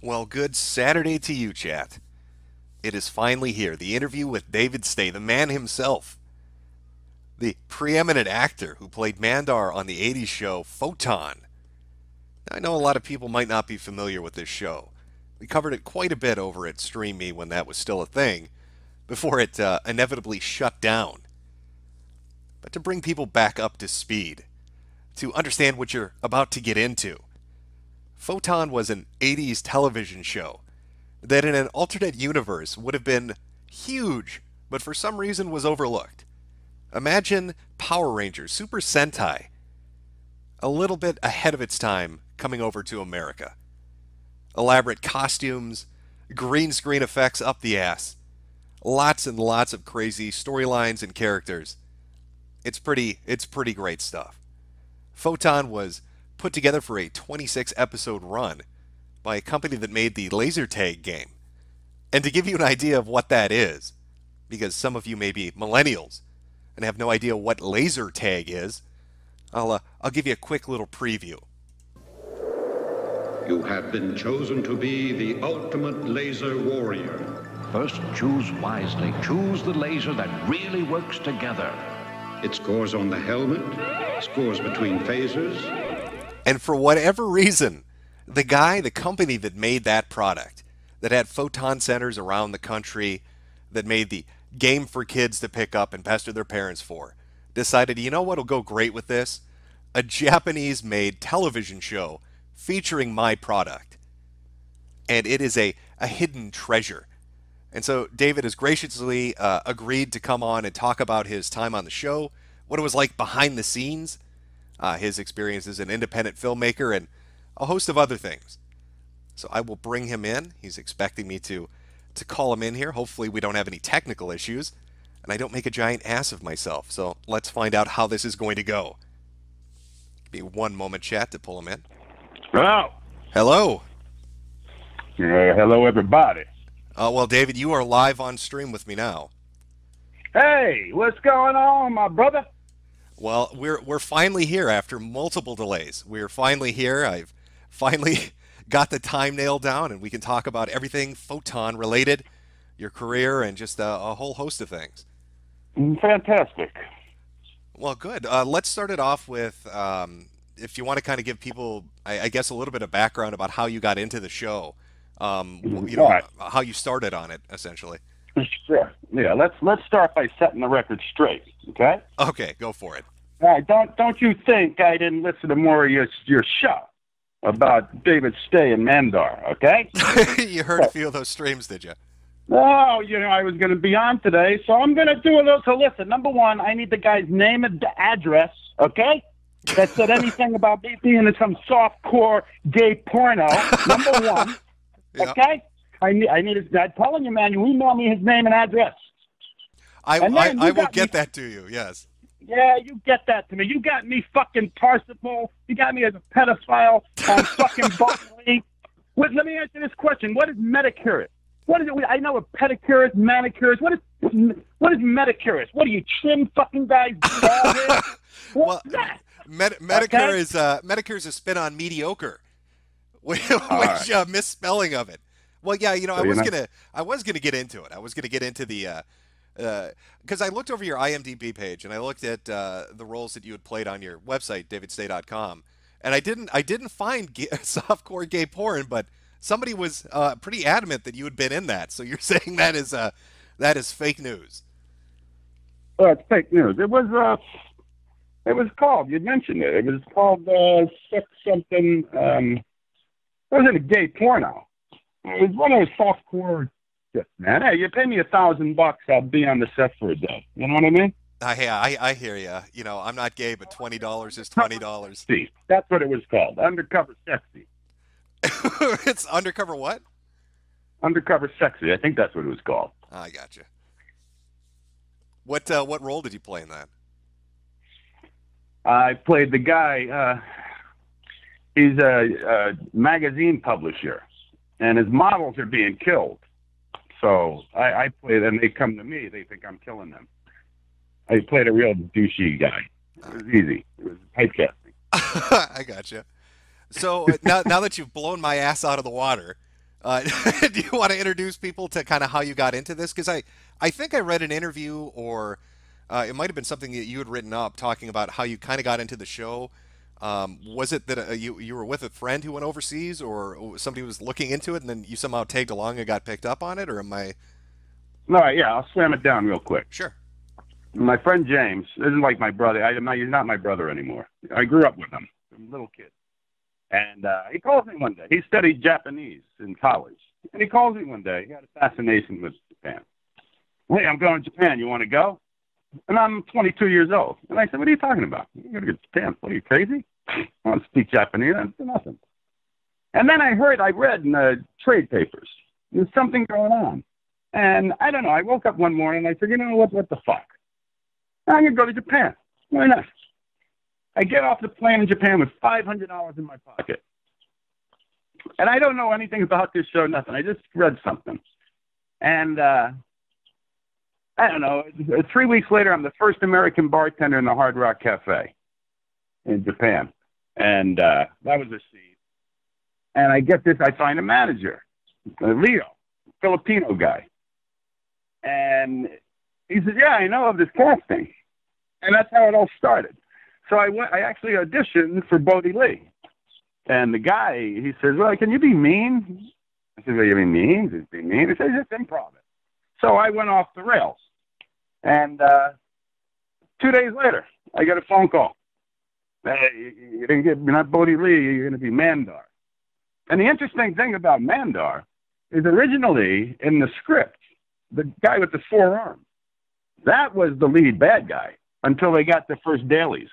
Well, good Saturday to you, chat. It is finally here. The interview with David Stay, the man himself. The preeminent actor who played Mandarr on the 80s show Photon. Now, I know a lot of people might not be familiar with this show. We covered it quite a bit over at Stream Me when that was still a thing, before it uh, inevitably shut down. But to bring people back up to speed, to understand what you're about to get into, Photon was an 80s television show that in an alternate universe would have been huge, but for some reason was overlooked. Imagine Power Rangers, Super Sentai, a little bit ahead of its time coming over to America. Elaborate costumes, green screen effects up the ass, lots and lots of crazy storylines and characters. It's pretty it's pretty great stuff. Photon was put together for a 26 episode run by a company that made the laser tag game. And to give you an idea of what that is, because some of you may be millennials and have no idea what laser tag is, I'll, uh, I'll give you a quick little preview. You have been chosen to be the ultimate laser warrior. First, choose wisely. Choose the laser that really works together. It scores on the helmet, scores between phasers, and for whatever reason, the guy, the company that made that product, that had photon centers around the country, that made the game for kids to pick up and pester their parents for, decided, you know what'll go great with this? A Japanese made television show featuring my product. And it is a, a hidden treasure. And so David has graciously uh, agreed to come on and talk about his time on the show, what it was like behind the scenes, uh, his experience as an independent filmmaker, and a host of other things. So I will bring him in. He's expecting me to to call him in here. Hopefully we don't have any technical issues, and I don't make a giant ass of myself. So let's find out how this is going to go. Give me one moment, chat, to pull him in. Hello. Hello. Uh, hello, everybody. Uh, well, David, you are live on stream with me now. Hey, what's going on, my brother? Well, we're we're finally here after multiple delays. We're finally here. I've finally got the time nailed down, and we can talk about everything photon related, your career, and just a, a whole host of things. Mm, fantastic. Well, good. Uh, let's start it off with um, if you want to kind of give people, I, I, guess, a little bit of background about how you got into the show. Um, you know, right. how you started on it, essentially. Yeah. Let's let's start by setting the record straight. Okay. Okay. Go for it. All right. Don't don't you think I didn't listen to more of your your show about David Stay and Mandarr? Okay. you heard a few of those streams, did you? Oh, you know, I was going to be on today, so I'm going to do a little. So listen, number one, I need the guy's name and address. Okay. That said anything about me being in some soft core gay porno. Number one. Yeah. Okay. I need, I need his, I'm telling you, man, you email me his name and address. I, and I, I will get me, that to you, yes. Yeah, you get that to me. You got me fucking Parsifal. You got me as a pedophile on fucking Buckley. Wait, let me answer this question. What is Metokur? What is it? I know what pedicure is, manicure is. What is what is Metokur? What do you trim fucking guys? What's well, that? Med- Metokur okay? is uh, Metokur is a spin on mediocre, which, right. uh, misspelling of it. Well, yeah, you know, so I was gonna, I was gonna get into it. I was gonna get into the, because uh, uh, I looked over your IMDb page and I looked at uh, the roles that you had played on your website, davidstay.com, and I didn't, I didn't find gay, softcore gay porn, but somebody was uh, pretty adamant that you had been in that. So you're saying that is, uh, that is fake news. Well, it's fake news. It was, uh, it was called. You mentioned it. It was called uh, sex something. Um, it wasn't a gay porno. It was one of those soft core shit, man. Hey, you pay me a thousand bucks, I'll be on the set for a day. You know what I mean? I, I, I hear you. You know, I'm not gay, but twenty dollars is twenty dollars. See, that's what it was called, undercover sexy. it's undercover what? Undercover sexy. I think that's what it was called. I got you. What uh, what role did you play in that? I played the guy. Uh, he's a, a magazine publisher and his models are being killed. So I, I play them. They come to me. They think I'm killing them. I played a real douchey guy. It was easy. It was typecasting. I got you. So uh, now, now that you've blown my ass out of the water, Uh, do you want to introduce people to kind of how you got into this? Because I, I think I read an interview, or uh, it might have been something that you had written up talking about how you kind of got into the show. Um, was it that uh, you you were with a friend who went overseas, or somebody was looking into it, and then you somehow tagged along and got picked up on it, or am I? Right, yeah, I'll slam it down real quick. Sure. My friend James isn't like my brother. I, not, he's not my brother anymore. I grew up with him, I'm a little kid. And uh, he calls me one day. He studied Japanese in college. And he calls me one day. He had a fascination with Japan. Hey, I'm going to Japan. You want to go? And I'm 22 years old. And I said, What are you talking about? You're going to get Japan. What are you crazy? I don't speak Japanese. That's nothing. And then I heard, I read in the trade papers, there's something going on. And I don't know. I woke up one morning and I said, You know what? What the fuck? I'm going to go to Japan. Why not? I get off the plane in Japan with $500 in my pocket. And I don't know anything about this show, nothing. I just read something. And uh, I don't know. Three weeks later, I'm the first American bartender in the Hard Rock Cafe in Japan. And uh, that was a seed. And I get this, I find a manager, Leo, Filipino guy. And he says, Yeah, I know of this casting. And that's how it all started. So I went. I actually auditioned for Bhodi Li, and the guy he says, "Well, can you be mean?" I said, "Well, you mean mean? Just be mean?" He says, "Just improv it." So I went off the rails, and uh, two days later, I got a phone call. Hey, you, you didn't get you're not Bhodi Li. You're going to be Mandarr. And the interesting thing about Mandarr is originally in the script, the guy with the four arms, that was the lead bad guy until they got the first dailies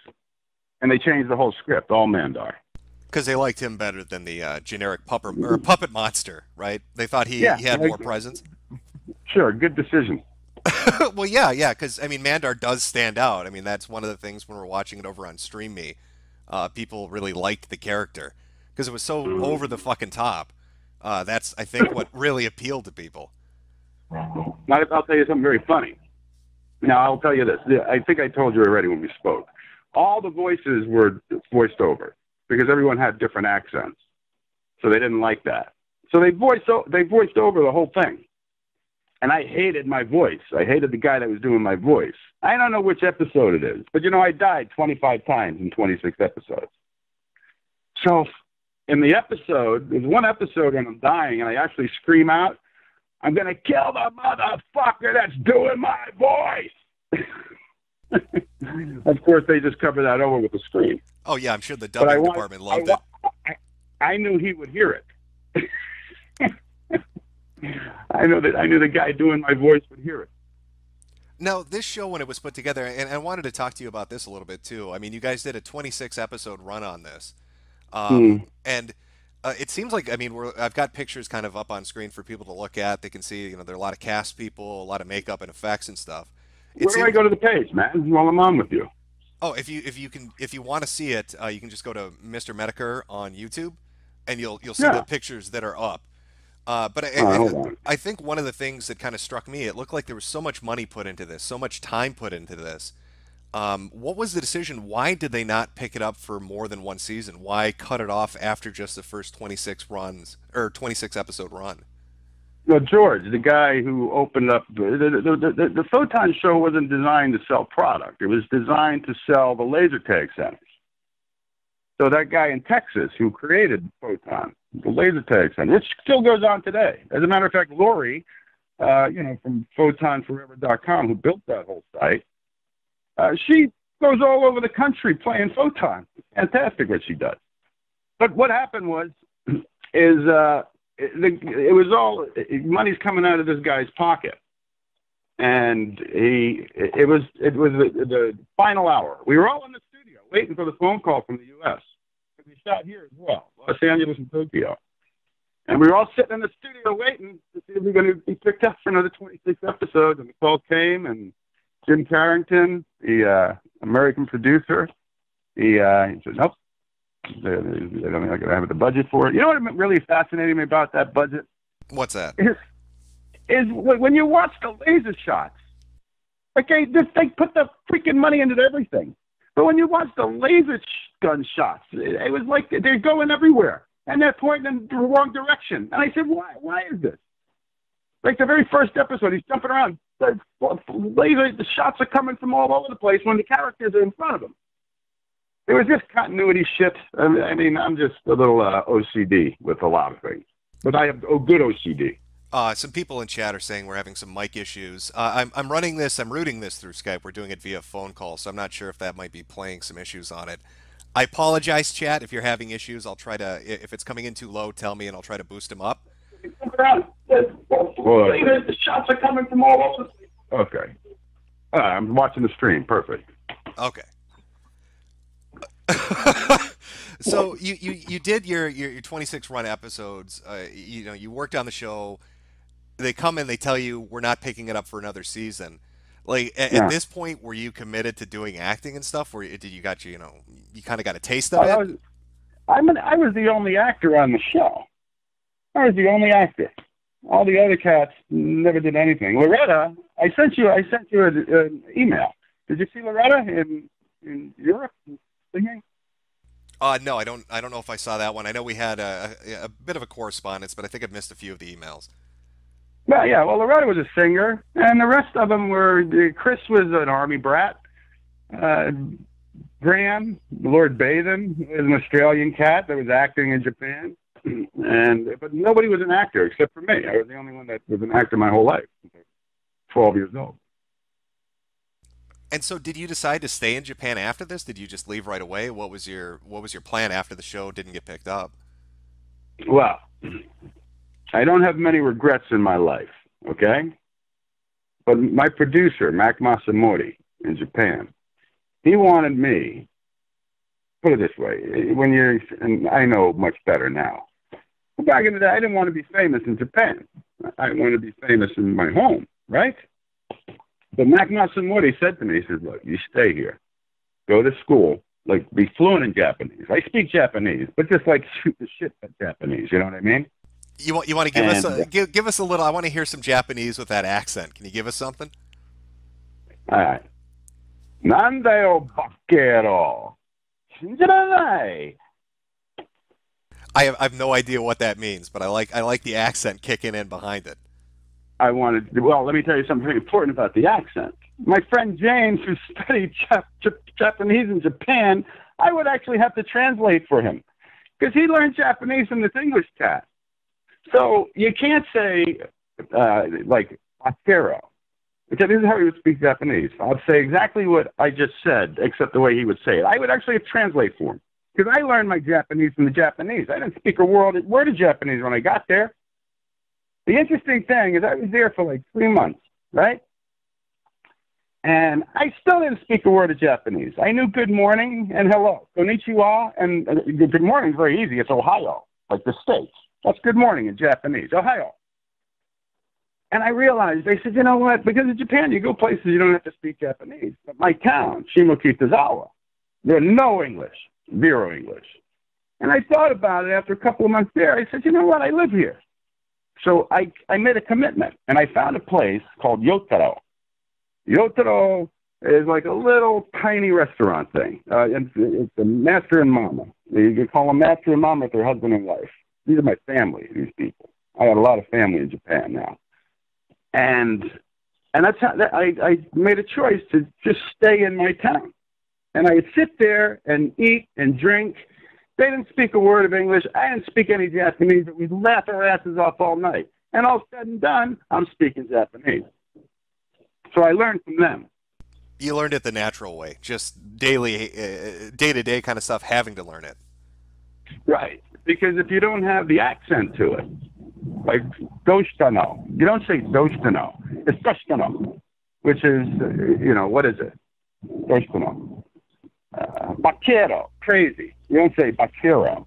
and they changed the whole script, all Mandarr. Because they liked him better than the uh, generic puppet or puppet monster, right? They thought he, yeah, he had more presence. Sure, good decision. well, yeah, yeah, because I mean, Mandarr does stand out. I mean, that's one of the things when we're watching it over on Stream Me, uh, people really liked the character because it was so over the fucking top. Uh, that's I think what really appealed to people. I'll tell you something very funny. Now I'll tell you this. I think I told you already when we spoke all the voices were voiced over because everyone had different accents. So they didn't like that. So they voiced they voiced over the whole thing. And I hated my voice. I hated the guy that was doing my voice. I don't know which episode it is, but you know I died 25 times in 26 episodes. So in the episode, there's one episode when I'm dying and I actually scream out, I'm going to kill the motherfucker that's doing my voice. of course, they just cover that over with a screen. Oh yeah, I'm sure the dubbing department loved I, it. I, I knew he would hear it. I know that I knew the guy doing my voice would hear it. Now, this show, when it was put together, and I wanted to talk to you about this a little bit too. I mean, you guys did a 26 episode run on this, um, mm. and uh, it seems like I mean, I've got pictures kind of up on screen for people to look at. They can see, you know, there are a lot of cast people, a lot of makeup and effects and stuff. Where do I go to the page, man? While I'm on with you. Oh, if you if you can if you want to see it, uh, you can just go to Mr. Metokur on YouTube, and you'll you'll see yeah. the pictures that are up. Uh, but I, I, I, think one of the things that kind of struck me, it looked like there was so much money put into this, so much time put into this. Um, what was the decision? Why did they not pick it up for more than one season? Why cut it off after just the first 26 runs or 26 episode run? Well, George, the guy who opened up the the, the, the, the Photon show wasn't designed to sell product. It was designed to sell the laser tag centers. So that guy in Texas who created Photon, the laser tag center, which still goes on today. As a matter of fact, Lori, uh, you know, from PhotonForever.com, who built that whole site, uh, she goes all over the country playing Photon. Fantastic what she does. But what happened was, is uh, it, it was all money's coming out of this guy's pocket, and he it was it was the, the final hour. We were all in the studio waiting for the phone call from the U.S. We shot here as well, Los Angeles and Tokyo. And we were all sitting in the studio waiting to see if we were going to be picked up for another 26 episodes. And the call came, and Jim Carrington, the uh, American producer, he, uh, he said, "Nope, they, they don't think I have the budget for it. You know what really fascinated me about that budget? What's that? Is, is when you watch the laser shots. Okay, this, they put the freaking money into everything. But when you watch the laser gun shots, it, it was like they're going everywhere. and they're pointing in the wrong direction. And I said, why? Why is this? Like the very first episode, he's jumping around. The, later, the shots are coming from all over the place when the characters are in front of him. It was just continuity shit. I mean, I'm just a little uh, OCD with a lot of things, but I have oh, good OCD. Uh, some people in chat are saying we're having some mic issues. Uh, I'm, I'm running this, I'm routing this through Skype. We're doing it via phone call, so I'm not sure if that might be playing some issues on it. I apologize, chat, if you're having issues. I'll try to, if it's coming in too low, tell me and I'll try to boost them up. The shots are coming from all over. Okay. Uh, I'm watching the stream. Perfect. Okay. so you, you, you did your, your, your 26 run episodes. Uh, you know, you worked on the show. They come in, they tell you we're not picking it up for another season. Like at, yeah. at this point, were you committed to doing acting and stuff? Or did you got you, you know, you kind of got a taste of I it? Was, I'm an, I was the only actor on the show. I was the only actor. All the other cats never did anything. Loretta, I sent you. I sent you an email. Did you see Loretta in in Europe singing? Uh, no, I don't. I don't know if I saw that one. I know we had a, a, a bit of a correspondence, but I think I've missed a few of the emails. Well, yeah. Well, Loretta was a singer, and the rest of them were. Chris was an army brat. Uh, Graham, Lord Baethan, is an Australian cat that was acting in Japan and but nobody was an actor except for me. I was the only one that was an actor my whole life, twelve years old. And so, did you decide to stay in Japan after this? Did you just leave right away? What was your What was your plan after the show didn't get picked up? Well, I don't have many regrets in my life. Okay, but my producer Mac Masamori in Japan, he wanted me. Put it this way: when you're, and I know much better now back in the day, I didn't want to be famous in Japan. I wanted to be famous in my home, right? But Mac Masamori said to me, he said, look, you stay here. Go to school. Like, be fluent in Japanese. I speak Japanese, but just like shoot the shit at Japanese. You know what I mean? You want you want to give and, us a uh, give, give us a little. I want to hear some Japanese with that accent. Can you give us something? All right. Nande o bakero. I have, I have no idea what that means, but I like I like the accent kicking in behind it. I wanted to, well, let me tell you something very important about the accent. My friend James, who studied Jap- Jap- Japanese in Japan, I would actually have to translate for him because he learned Japanese in this English class. So you can't say uh, like Akero. Because this is how he would speak Japanese. I'd say exactly what I just said, except the way he would say it. I would actually translate for him because I learned my Japanese from the Japanese. I didn't speak a word, word of Japanese when I got there. The interesting thing is I was there for like three months, right? And I still didn't speak a word of Japanese. I knew good morning and hello, konnichiwa, and uh, good morning is very easy. It's Ohio, like the States. That's good morning in Japanese, Ohio. And I realized, they said, you know what? Because in Japan, you go places you don't have to speak Japanese. But my town, Shimokitazawa, there's no English zero English. And I thought about it after a couple of months there. I said, you know what? I live here. So I, I made a commitment and I found a place called Yotaro. Yotaro is like a little tiny restaurant thing. Uh, it's, it's a master and mama. You can call them master and mama if they're husband and wife. These are my family, these people. I have a lot of family in Japan now. And and that's how I, I made a choice to just stay in my town and I'd sit there and eat and drink. They didn't speak a word of English. I didn't speak any Japanese, but we'd laugh our asses off all night. And all said and done, I'm speaking Japanese. So I learned from them. You learned it the natural way, just daily, day to day kind of stuff, having to learn it. Right. Because if you don't have the accent to it, like doshitano, you don't say doshitano, it's doshitano, which is, you know, what is it? Doshitano uh, crazy. You don't say bakero.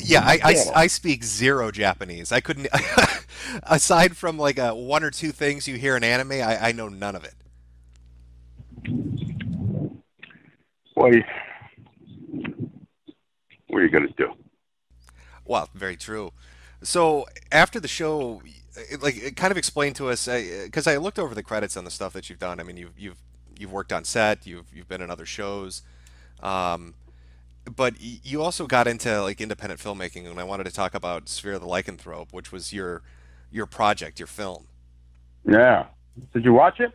Yeah, I, I, I, speak zero Japanese. I couldn't, aside from like a, uh, one or two things you hear in anime, I, I know none of it. Well, what are you going to do? Well, very true. So after the show, like, kind of explained to us, because I, I looked over the credits on the stuff that you've done. I mean, you've you've you've worked on set, you've you've been in other shows. Um, but you also got into like independent filmmaking, and I wanted to talk about Sphere of the Lycanthrope, which was your your project, your film. Yeah. Did you watch it?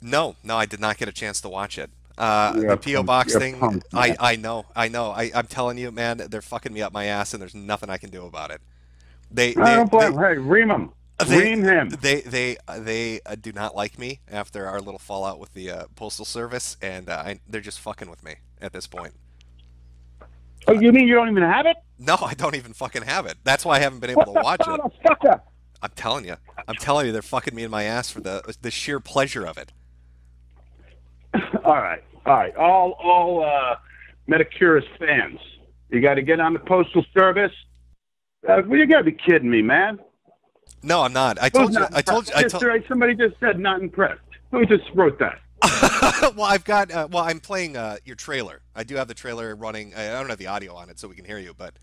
No, no, I did not get a chance to watch it. Uh, You're the PO box thing, punk, I. I know, I know. I, I'm telling you, man, they're fucking me up my ass, and there's nothing I can do about it. They, I they, don't blame. they, hey, ream him. they, ream him. They they they uh, do not like me after our little fallout with the uh, postal service, and uh, I, they're just fucking with me at this point. Oh, you mean you don't even have it? No, I don't even fucking have it. That's why I haven't been able to What the watch it. motherfucker? I'm telling you, I'm telling you, they're fucking me in my ass for the the sheer pleasure of it. All right, all right. All all uh, Metokur's fans, you got to get on the postal service. Uh, well, you got to be kidding me, man. No, I'm not. I told you. I told you. I told. Somebody just said not impressed. Who just wrote that? well, I've got. Uh, well, I'm playing uh, your trailer. I do have the trailer running. I don't have the audio on it, so we can hear you. But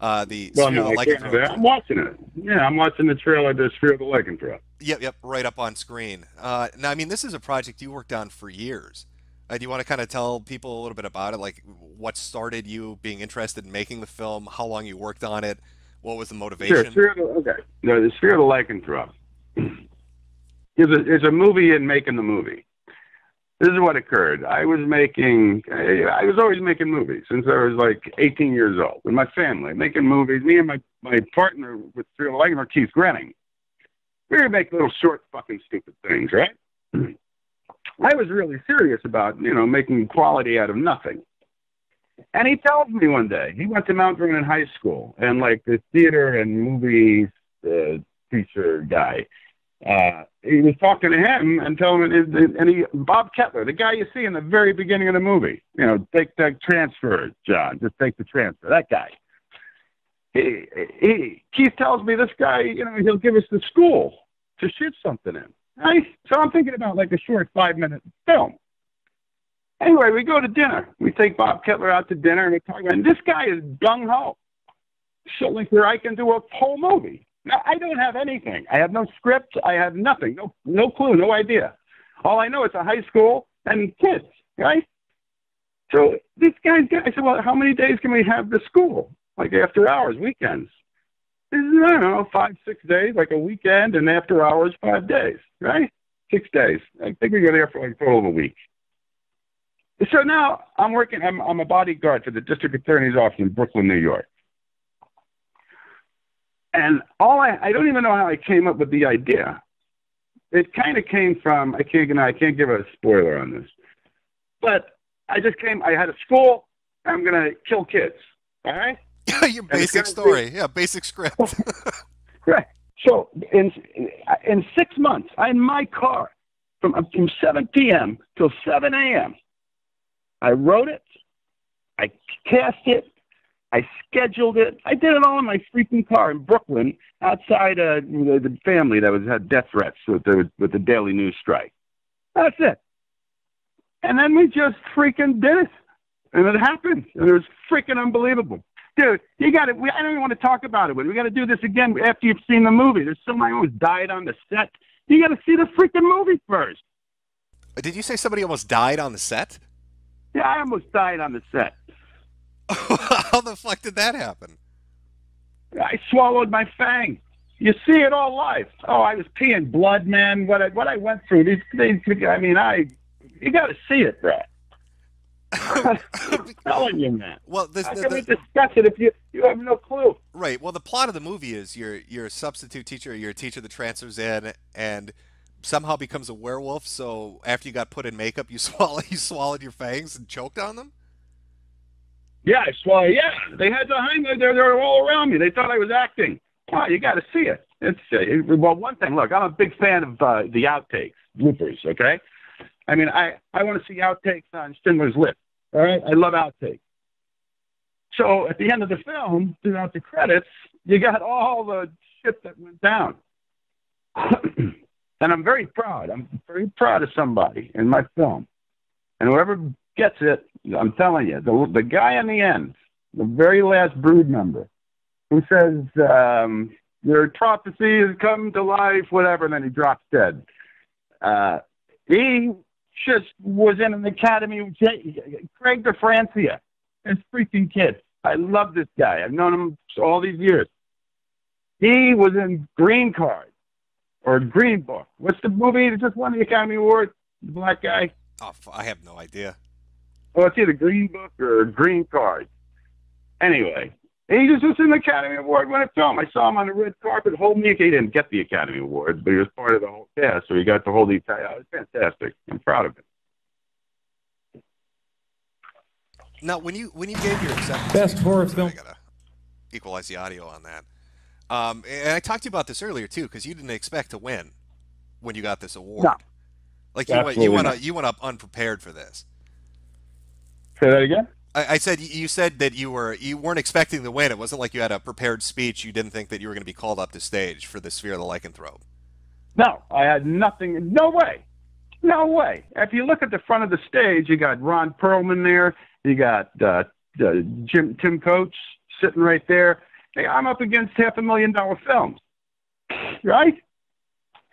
uh, the Well, no, the Lycanthrope. Yeah, I'm watching it. Yeah, I'm watching the trailer to The Sphere of the Lycanthrope. Yep, yep, right up on screen. Uh, now, I mean, this is a project you worked on for years. Uh, do you want to kind of tell people a little bit about it, like what started you being interested in making the film, how long you worked on it, what was the Sure, motivation? Of the, okay. No, the Sphere of the Lycanthrope. There's a, there's a movie in making the movie. This is what occurred. I was making, I, was always making movies since I was like 18 years old with my family, making movies. Me and my, my partner with the Lycanthrope, Keith Grenning, we would make little short fucking stupid things, right? I was really serious about, you know, making quality out of nothing. And he tells me one day, he went to Mount Vernon High School, and like the theater and movies uh, teacher guy, uh, he was talking to him and telling him, and he, Bob Kettler, the guy you see in the very beginning of the movie, you know, take the transfer, John, just take the transfer, that guy. He, he, Keith tells me this guy, you know, he'll give us the school to shoot something in. I, so I'm thinking about like a short five minute film. Anyway, we go to dinner. We take Bob Kettler out to dinner and we talk about and this guy is gung ho. So like where I can do a whole movie. Now I don't have anything. I have no script, I have nothing, no no clue, no idea. All I know is a high school and kids, right? So this guy's got I said, Well, how many days can we have the school? Like after hours, weekends. He said, I don't know, five, six days, like a weekend and after hours, five days, right? Six days. I think we go there for like a total of a week. So now I'm working. I'm, I'm a bodyguard for the district attorney's office in Brooklyn, New York. And all I, I don't even know how I came up with the idea. It kind of came from, I can't, you know, I can't give a spoiler on this, but I just came, I had a school, I'm going to kill kids. All right? Your basic story. Yeah, basic script. Right. So in, in six months, I in my car from, from 7 p.m. till 7 a.m. I wrote it, I cast it, I scheduled it. I did it all in my freaking car in Brooklyn, outside uh, the, the family that was had death threats with the with the daily news strike. That's it. And then we just freaking did it, and it happened, and it was freaking unbelievable. Dude, you got to. I don't even want to talk about it. but We got to do this again after you've seen the movie. There's somebody who almost died on the set. You got to see the freaking movie first. Did you say somebody almost died on the set? Yeah, I almost died on the set. How the fuck did that happen? I swallowed my fang. You see it all live. Oh, I was peeing blood, man. What I what I went through. These things. I mean, I. You got to see it, Brad. I'm telling you, man. Well, this, How the, can we discuss it if you you have no clue? right. Well, the plot of the movie is you're you're a substitute teacher. You're a teacher that transfers in and somehow becomes a werewolf. So after you got put in makeup, you swallow you swallowed your fangs and choked on them. I swallowed. Yeah, they had behind me. They they were all around me. They thought I was acting. Wow, you got to see it. It's uh, well, one thing. Look, I'm a big fan of uh, the outtakes, bloopers. Okay, I mean, I I want to see outtakes on Schindler's List. All right, I love outtakes. So at the end of the film, throughout the credits, you got all the shit that went down. and I'm very proud. I'm very proud of somebody in my film. And whoever gets it, I'm telling you, the, the guy in the end, the very last brood member, who says, um, your prophecy has come to life, whatever, and then he drops dead. Uh, he just was in an academy with Craig DeFrancia. This freaking kid. I love this guy. I've known him all these years. He was in Green Card or Green Book. What's the movie that just won the Academy Award? The black guy. Oh, I have no idea. Oh, it's either Green Book or Green Card. Anyway, he just was in the Academy Award winning film. I saw him on the red carpet holding the. He didn't get the Academy Award, but he was part of the whole cast, so he got to hold the. It was fantastic. I'm proud of him. Now, when you when you gave your acceptance, Best horror film. I film. gotta equalize the audio on that. Um, and I talked to you about this earlier too, because you didn't expect to win when you got this award. No. Like you went, you went up, you went up unprepared for this. Say that again. I, I said you said that you were you weren't expecting to win. It wasn't like you had a prepared speech. You didn't think that you were going to be called up to stage for the Sphere of the Lycanthrope. No, I had nothing. No way. No way. If you look at the front of the stage, you got Ron Perlman there. You got uh, uh, Jim Tim Coates sitting right there. Hey, I'm up against half a million dollar films, right?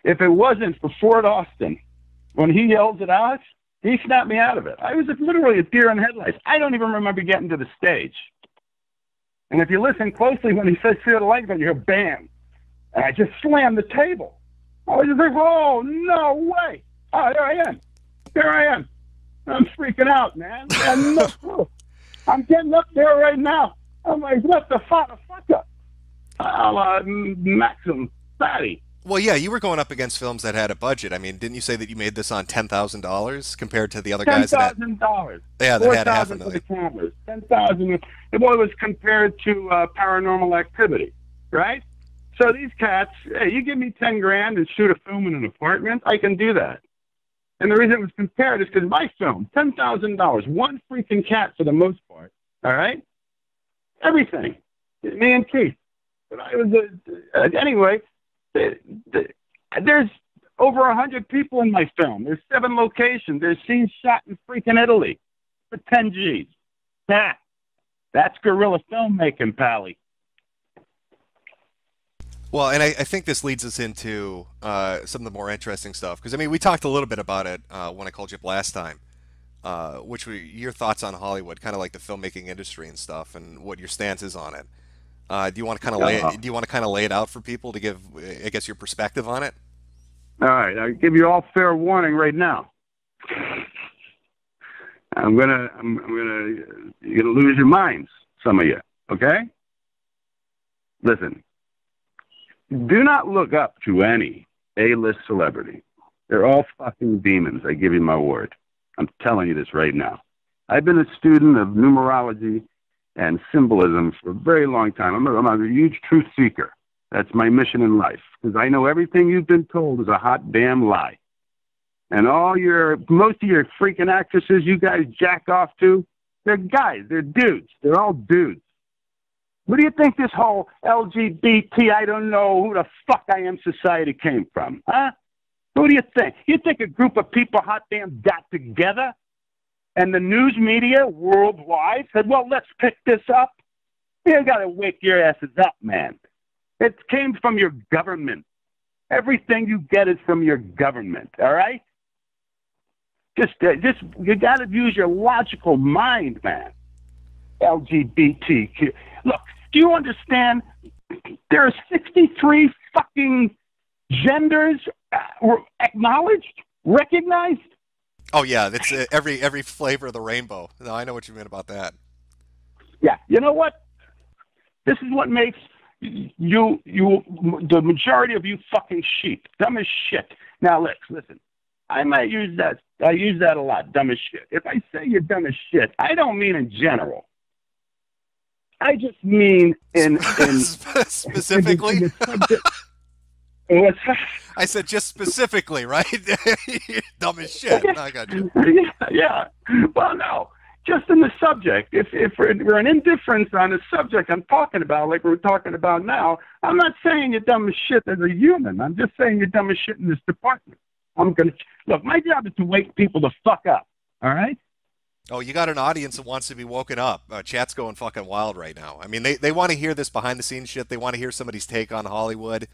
If it wasn't for Ford Austin, when he yells it out, he snapped me out of it. I was literally a deer in headlights. I don't even remember getting to the stage. And if you listen closely when he says "Fear the Light," you hear bam, and I just slammed the table. I was just like, oh, no way. Oh, there I am. There I am. I'm freaking out, man. No, I'm getting up there right now. I'm like, what the fuck? I'm uh, Maxim Fatty. Well, yeah, you were going up against films that had a budget. I mean, didn't you say that you made this on ten thousand dollars compared to the other Ten guys had, thousand dollars. yeah, that Four had half a thousand for the cameras. Ten thousand. Well, it was compared to uh, Paranormal Activity, right? So these cats, hey, you give me ten grand and shoot a film in an apartment, I can do that. And the reason it was compared is because my film, ten thousand dollars, one freaking cat for the most part. All right, everything. Me and Keith. But I was uh, uh, anyway. The, the, there's over a hundred people in my film. There's seven locations. There's scenes shot in freaking Italy for ten G's. That that's guerrilla filmmaking, Pally. Well, and I, I think this leads us into uh, some of the more interesting stuff because I mean we talked a little bit about it uh, when I called you up last time, uh, which were your thoughts on Hollywood, kind of like the filmmaking industry and stuff, and what your stance is on it. Uh, do you want to kind of lay it, do you want to kind of lay it out for people to give I guess your perspective on it? All right, I give you all fair warning right now. I'm gonna, I'm, I'm gonna, you're gonna lose your minds, some of you. Okay? Listen. Do not look up to any A-list celebrity. They're all fucking demons. I give you my word. I'm telling you this right now. I've been a student of numerology and symbolism for a very long time. I'm a, I'm a huge truth seeker. That's my mission in life because I know everything you've been told is a hot damn lie. And all your, most of your freaking actresses you guys jack off to, they're guys, they're dudes. They're all dudes. Where do you think this whole LGBT, I don't know who the fuck I am society came from? Huh? Who do you think? You think a group of people hot damn got together and the news media worldwide said, well, let's pick this up? You got to wake your asses up, man. It came from your government. Everything you get is from your government, all right? Just, uh, just you got to use your logical mind, man. LGBTQ. Look, do you understand? There are 63 fucking genders uh, acknowledged, recognized. Oh yeah, it's uh, every every flavor of the rainbow. No, I know what you mean about that. Yeah, you know what? This is what makes you you the majority of you fucking sheep dumb as shit. Now, Lex, listen. I might use that. I use that a lot. Dumb as shit. If I say you're dumb as shit, I don't mean in general. I just mean in in specifically, in the subject- What's that? I said just specifically, right? Dumb as shit. I got you. yeah, yeah. Well, no, just in the subject. If if we're, we're an indifference on the subject I'm talking about, like we're talking about now, I'm not saying you're dumb as shit as a human. I'm just saying you're dumb as shit in this department. I'm gonna look. My job is to wake people the fuck up. All right. Oh, you got an audience that wants to be woken up. Uh, chat's going fucking wild right now. I mean, they, they want to hear this behind the scenes shit. They want to hear somebody's take on Hollywood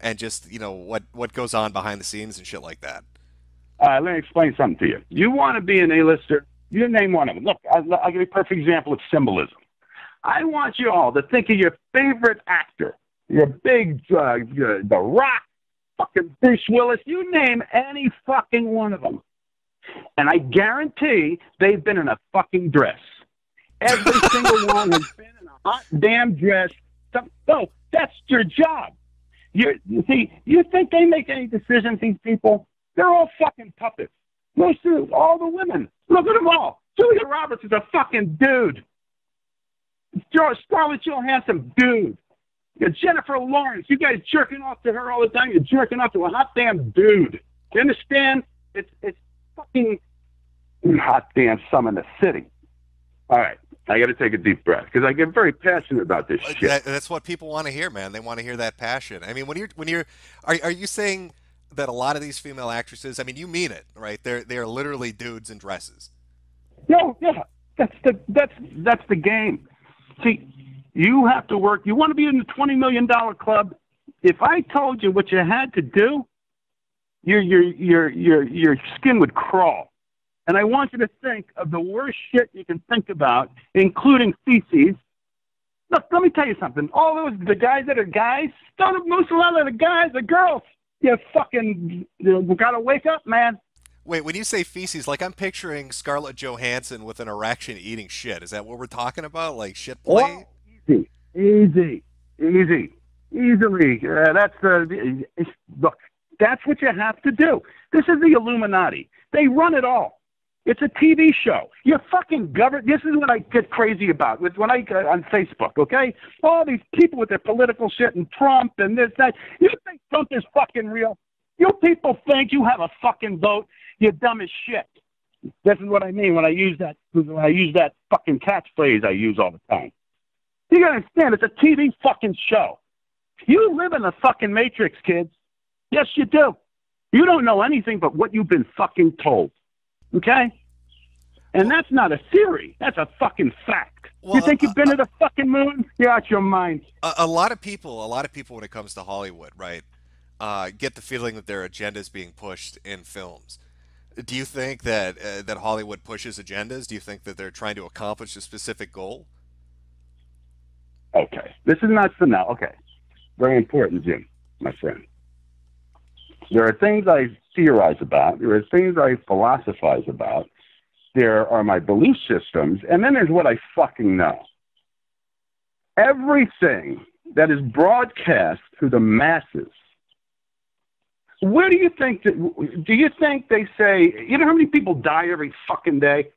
and just, you know, what, what goes on behind the scenes and shit like that. Right. Let me explain something to you. You want to be an A-lister? You name one of them. Look, I'll, I'll give you a perfect example of symbolism. I want you all to think of your favorite actor, your big, uh, your, The Rock, fucking Bruce Willis. You name any fucking one of them, and I guarantee they've been in a fucking dress. Every single one has been in a hot damn dress. So, no, that's your job. You, see, you think they make any decisions? These people, they're all fucking puppets. Most of all the women, look at them all. Julia Roberts is a fucking dude. Scarlett Johansson, dude. You're Jennifer Lawrence, you guys jerking off to her all the time. You're jerking off to a hot damn dude. You understand? It's it's fucking hot damn some in the city. All right. I got to take a deep breath because I get very passionate about this uh, shit. That, that's what people want to hear, man. They want to hear that passion. I mean, when you're when you're, are are you saying that a lot of these female actresses? I mean, you mean it, right? They're they're literally dudes in dresses. No, yeah, that's the that's that's the game. See, you have to work. You want to be in the twenty million dollar club. If I told you what you had to do, your your your your your skin would crawl. And I want you to think of the worst shit you can think about, including feces. Look, let me tell you something. All those the guys that are guys, don't most a lot of the guys are girls. You fucking you gotta wake up, man. Wait, when you say feces, like I'm picturing Scarlett Johansson with an erection eating shit. Is that what we're talking about? Like shit play? Oh, easy, easy, easy, easily. Uh, that's the look. That's what you have to do. This is the Illuminati. They run it all. It's a TV show. You're fucking government. This is what I get crazy about. With when I uh, on Facebook, okay? All these people with their political shit and Trump and this that. You think Trump is fucking real? You people think you have a fucking vote. You're dumb as shit. This is what I mean when I use that. When I use that fucking catchphrase I use all the time. You gotta understand, it's a TV fucking show. You live in the fucking matrix, kids. Yes, you do. You don't know anything but what you've been fucking told. Okay? And that's not a theory. That's a fucking fact. Well, you think you've been uh, to the fucking moon? You're out your mind. A, a, lot of people, a lot of people, when it comes to Hollywood, right, uh, get the feeling that their agenda is being pushed in films. Do you think that uh, that Hollywood pushes agendas? Do you think that they're trying to accomplish a specific goal? Okay, this is not for now. Okay, very important, Jim, my friend. There are things I theorize about. There are things I philosophize about. There are my belief systems. And then there's what I fucking know. Everything that is broadcast to the masses. Where do you think that, do you think they say, you know how many people die every fucking day?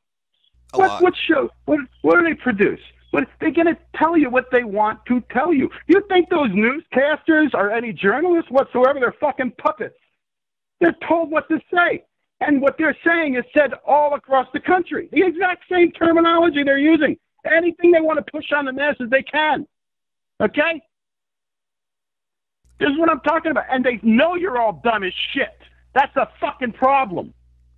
A what, lot. what show, what, what do they produce? What, they're going to tell you what they want to tell you. You think those newscasters are any journalists whatsoever? They're fucking puppets. They're told what to say. And what they're saying is said all across the country. The exact same terminology they're using. Anything they want to push on the masses, they can. Okay? This is what I'm talking about. And they know you're all dumb as shit. That's a fucking problem.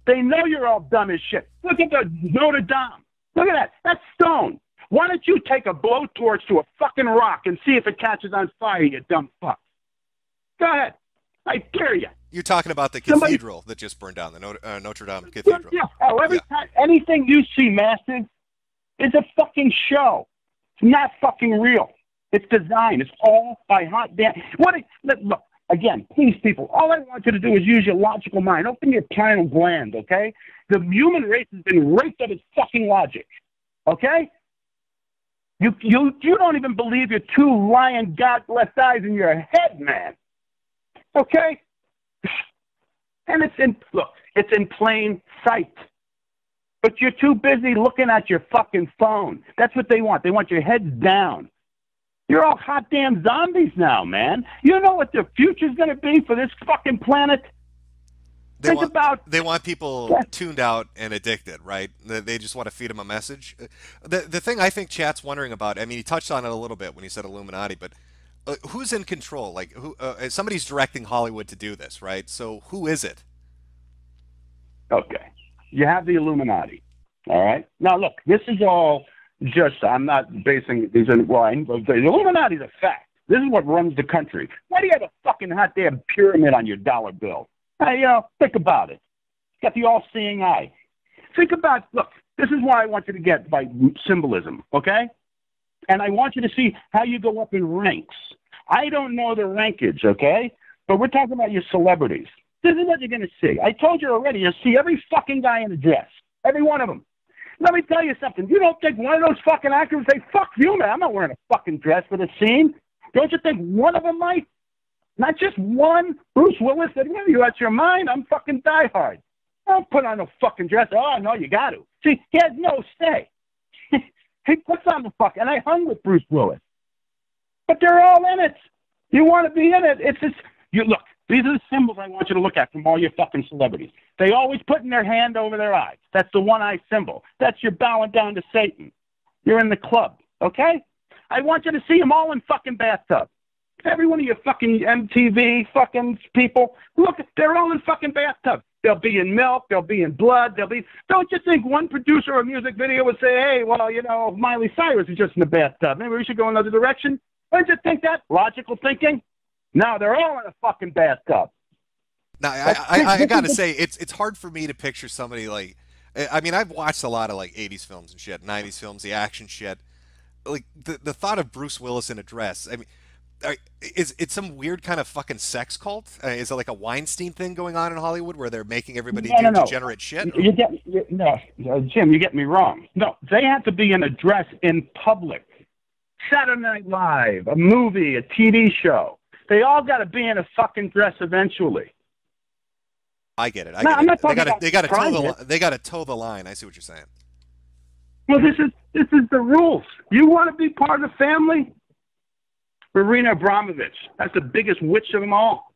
They know you're all dumb as shit. Look at the Notre Dame. Look at that. That's stone. Why don't you take a blowtorch to a fucking rock and see if it catches on fire, you dumb fuck? Go ahead. I dare you. You're talking about the cathedral Somebody, that just burned down, the Notre, uh, Notre Dame Cathedral. Yeah. Oh, every yeah. time anything you see massive is a fucking show. It's not fucking real. It's design. It's all by hot damn. What? look again, please, people. All I want you to do is use your logical mind. Open your pineal gland. Okay. The human race has been raped of its fucking logic. Okay. You you you don't even believe your two lying God blessed eyes in your head, man. Okay? And it's in, look, it's in plain sight. But you're too busy looking at your fucking phone. That's what they want. They want your heads down. You're all hot damn zombies now, man. You know what the future's going to be for this fucking planet? They Think want, about they want people tuned out and addicted, right? They just want to feed them a message. The the thing I think Chat's wondering about. I mean, he touched on it a little bit when he said Illuminati, but uh, who's in control? Like, who? Uh, somebody's directing Hollywood to do this, right? So, who is it? Okay, you have the Illuminati. All right. Now, look, this is all just. I'm not basing these in. Well, the Illuminati is a fact. This is what runs the country. Why do you have a fucking hot damn pyramid on your dollar bill? Hey, you know, think about it. Got the all-seeing eye. Think about. Look, This is what I want you to get by symbolism, okay? And I want you to see how you go up in ranks. I don't know the rankage, okay? But we're talking about your celebrities. This is what you're going to see. I told you already. You'll see every fucking guy in a dress. Every one of them. Let me tell you something. You don't think one of those fucking actors say, fuck you, man. I'm not wearing a fucking dress for the scene. Don't you think one of them might? Not just one. Bruce Willis said, yeah, you out your mind. I'm fucking diehard. Don't put on a fucking dress. Oh, no, you got to. See, he has no say. He puts on the fuck, and I hung with Bruce Willis. But they're all in it. You want to be in it. It's just, you look, these are the symbols I want you to look at from all your fucking celebrities. They always putting their hand over their eyes. That's the one eye symbol. That's your bowing down to Satan. You're in the club, okay? I want you to see them all in fucking bathtub. Every one of your fucking MTV fucking people, look, they're all in fucking bathtub. They'll be in milk. They'll be in blood. They'll be. Don't you think one producer of a music video would say, "Hey, well, you know, Miley Cyrus is just in the bathtub. Maybe we should go another direction." Don't you think that logical thinking? No, they're all in a fucking bathtub. Now, I, I, I gotta say, it's it's hard for me to picture somebody like. I mean, I've watched a lot of like '80s films and shit, '90s films, the action shit. Like the the thought of Bruce Willis in a dress. I mean, is it some weird kind of fucking sex cult? Uh, is it like a Weinstein thing going on in Hollywood where they're making everybody No, do no, no. degenerate shit? You get you, no, uh, Jim. You get me wrong. No, they have to be in a dress in public. Saturday Night Live, a movie, a TV show. They all got to be in a fucking dress eventually. I get it. I No, get I'm it. not they talking got to about they got to toe the they got to toe the line. I see what you're saying. Well, this is this is the rules. You want to be part of the family? Marina Abramović. That's the biggest witch of them all.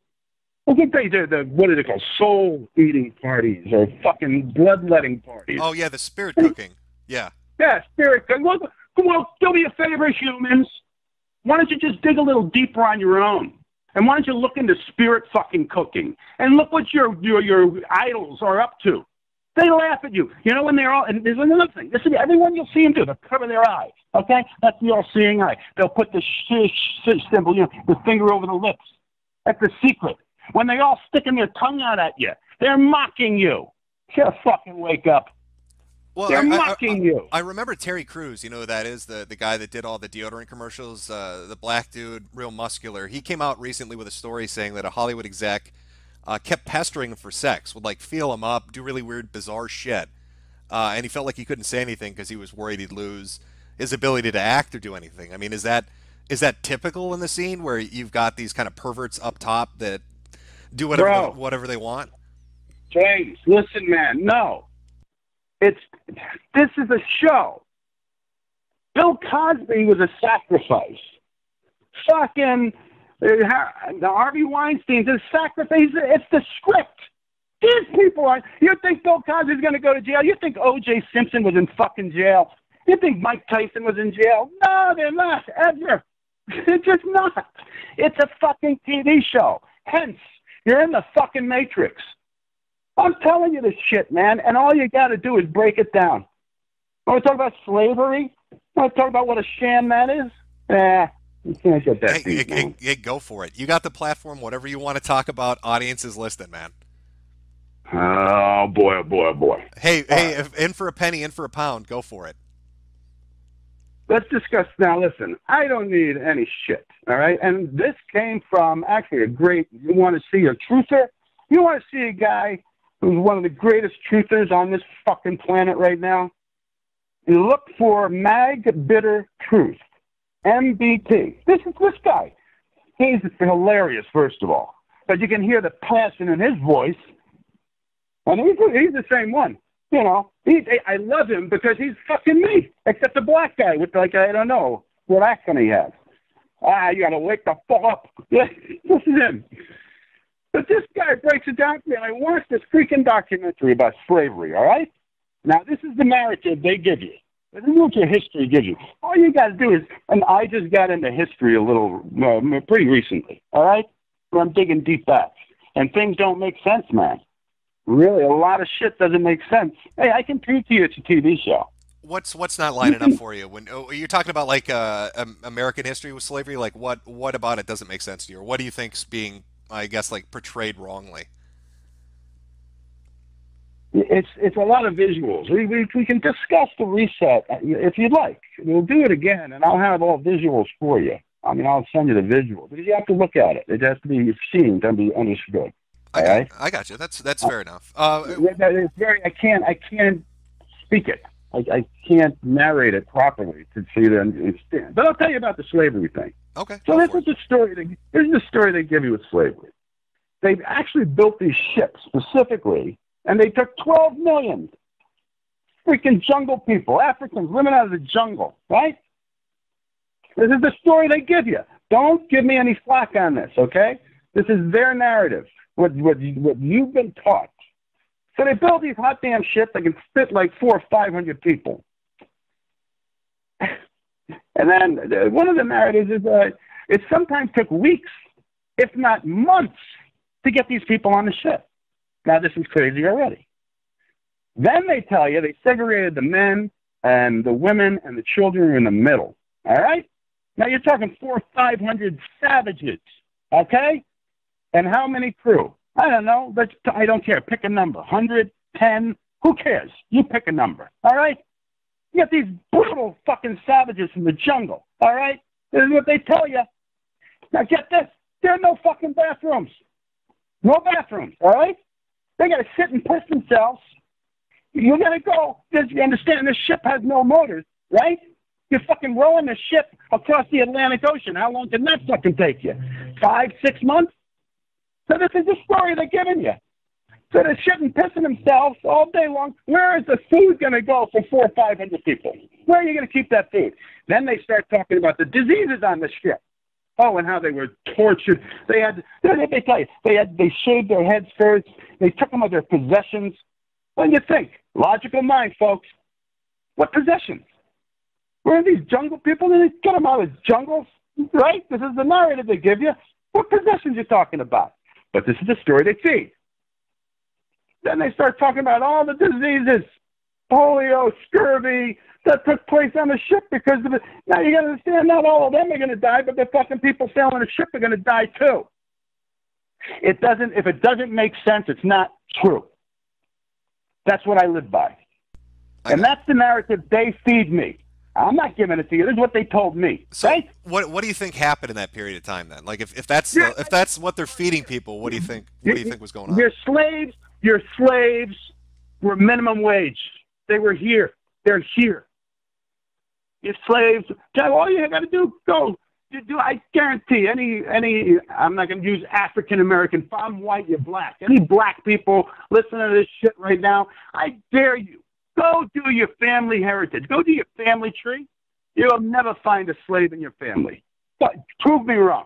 Look at they the, the what are they called? Soul eating parties or fucking bloodletting parties. Oh yeah, the spirit cooking. Yeah. Yeah, spirit. Well, well, do me a favor, humans. Why don't you just dig a little deeper on your own? And why don't you look into spirit fucking cooking and look what your your your idols are up to? They laugh at you. You know when they're all. And there's another thing. This is everyone you'll see them do. They'll cover their eyes. Okay, that's the all-seeing eye. They'll put the sh- sh- symbol, you know, the finger over the lips. That's the secret. When they all sticking their tongue out at you, they're mocking you. Just fucking wake up. Well, They're I, I- mocking I- you. I remember Terry Crews. You know who that is the the guy that did all the deodorant commercials. Uh, the black dude, real muscular. He came out recently with a story saying that a Hollywood exec uh, kept pestering him for sex, would like feel him up, do really weird, bizarre shit, uh, and he felt like he couldn't say anything because he was worried he'd lose his ability to act or do anything. I mean, is that is that typical in the scene where you've got these kind of perverts up top that do whatever Bro. whatever they want? James, listen, man. No, it's this is a show. Bill Cosby was a sacrifice. Fucking the Harvey Weinstein's a sacrifice. It's the script. These people are. You think Bill Cosby's going to go to jail? You think O.J. Simpson was in fucking jail? You think Mike Tyson was in jail? No, they're not ever. They're just not. It's a fucking TV show. Hence, you're in the fucking matrix. I'm telling you this shit, man, and all you got to do is break it down. Want to talk about slavery? Want to talk about what a sham that is? Eh, you can't get that Hey, deep, hey, hey, go for it. You got the platform. Whatever you want to talk about, audience is listening, man. Oh boy, oh boy, oh boy. Hey, hey, if in for a penny, in for a pound, go for it. Let's discuss now. Listen, I don't need any shit. All right, and this came from actually a great. You want to see a truther? You want to see a guy who's one of the greatest truthers on this fucking planet right now? You look for Mag Bitter Truth, MBT. This is this guy. He's hilarious, first of all, but you can hear the passion in his voice, and he's he's the same one. You know, he, I love him because he's fucking me, except the black guy with like I don't know what accent he has. Ah, you gotta wake the fuck up. This is him. But this guy breaks it down to me, and I watched this freaking documentary about slavery. All right, now this is the narrative they give you. This is what your history gives you. All you got to do is, and I just got into history a little, uh, pretty recently. All right, so I'm digging deep back, and things don't make sense, man. Really, a lot of shit doesn't make sense. Hey, I can prove to you it's a TV show. What's what's not lining up for you? When oh, you're talking about like uh, American history with slavery, like what what about it doesn't make sense to you, or what do you think's being, I guess, like portrayed wrongly? It's it's a lot of visuals. We, we we can discuss the reset if you'd like. We'll do it again, and I'll have all visuals for you. I mean, I'll send you the visuals because you have to look at it. It has to be seen to be understood. I got, right. I got you. That's that's fair enough. Uh, That- that is very. I can't. I can't speak it. I, I can't narrate it properly to see you to understand. But I'll tell you about the slavery thing. okay. So this is the story. They, here's the story they give you with slavery. They actually built these ships specifically, and they took 12 million freaking jungle people, Africans women out of the jungle, right? This is the story they give you. Don't give me any slack on this, okay? This is their narrative, what, what, you- what you've been taught. So they build these hot damn ships that can fit like four or five hundred people. And then uh, one of the narratives is uh, it sometimes took weeks, if not months, to get these people on the ship. Now, this is crazy already. Then they tell you they segregated the men and the women and the children in the middle. All right? Now you're talking four or five hundred savages. Okay? And how many crew? I don't know. Let's, I don't care. Pick a number. Hundred, ten. Who cares? You pick a number. All right? You got these brutal fucking savages from the jungle. All right? This is what they tell you. Now get this. There are no fucking bathrooms. No bathrooms. All right? They got to sit and piss themselves. You got to go. This, you understand? This ship has no motors, right? You're fucking rowing the ship across the Atlantic Ocean. How long can that fucking take you? Five, six months? So this is the story they're giving you. So they're shitting, pissing themselves all day long. Where is the food going to go for four or five hundred people? Where are you going to keep that food? Then they start talking about the diseases on the ship. Oh, and how they were tortured. They had, they, tell you, they had, they shaved their heads first. They took them of their possessions. What do you think? Logical mind, folks. What possessions? Where are these jungle people? Did they get them out of jungles? Right? This is the narrative they give you. What possessions you talking about? But this is the story they feed. Then they start talking about all the diseases, polio, scurvy, that took place on the ship because of it. Now you got to understand, not all of them are going to die, but the fucking people sailing the ship are going to die too. It doesn't. If it doesn't make sense, it's not true. That's what I live by, I and that's the narrative they feed me. I'm not giving it to you. This is what they told me. So right? what what do you think happened in that period of time then? Like if, if that's Yeah. if that's what they're feeding people, what do you think what do you think was going on? Your slaves, your slaves were minimum wage. They were here. They're here. Your slaves, all you got to do, go. You do, I guarantee any, any, I'm not going to use African American. If I'm white, you're black. Any black people listening to this shit right now, I dare you, go do your family heritage. Go do your family tree. You'll never find a slave in your family. But prove me wrong.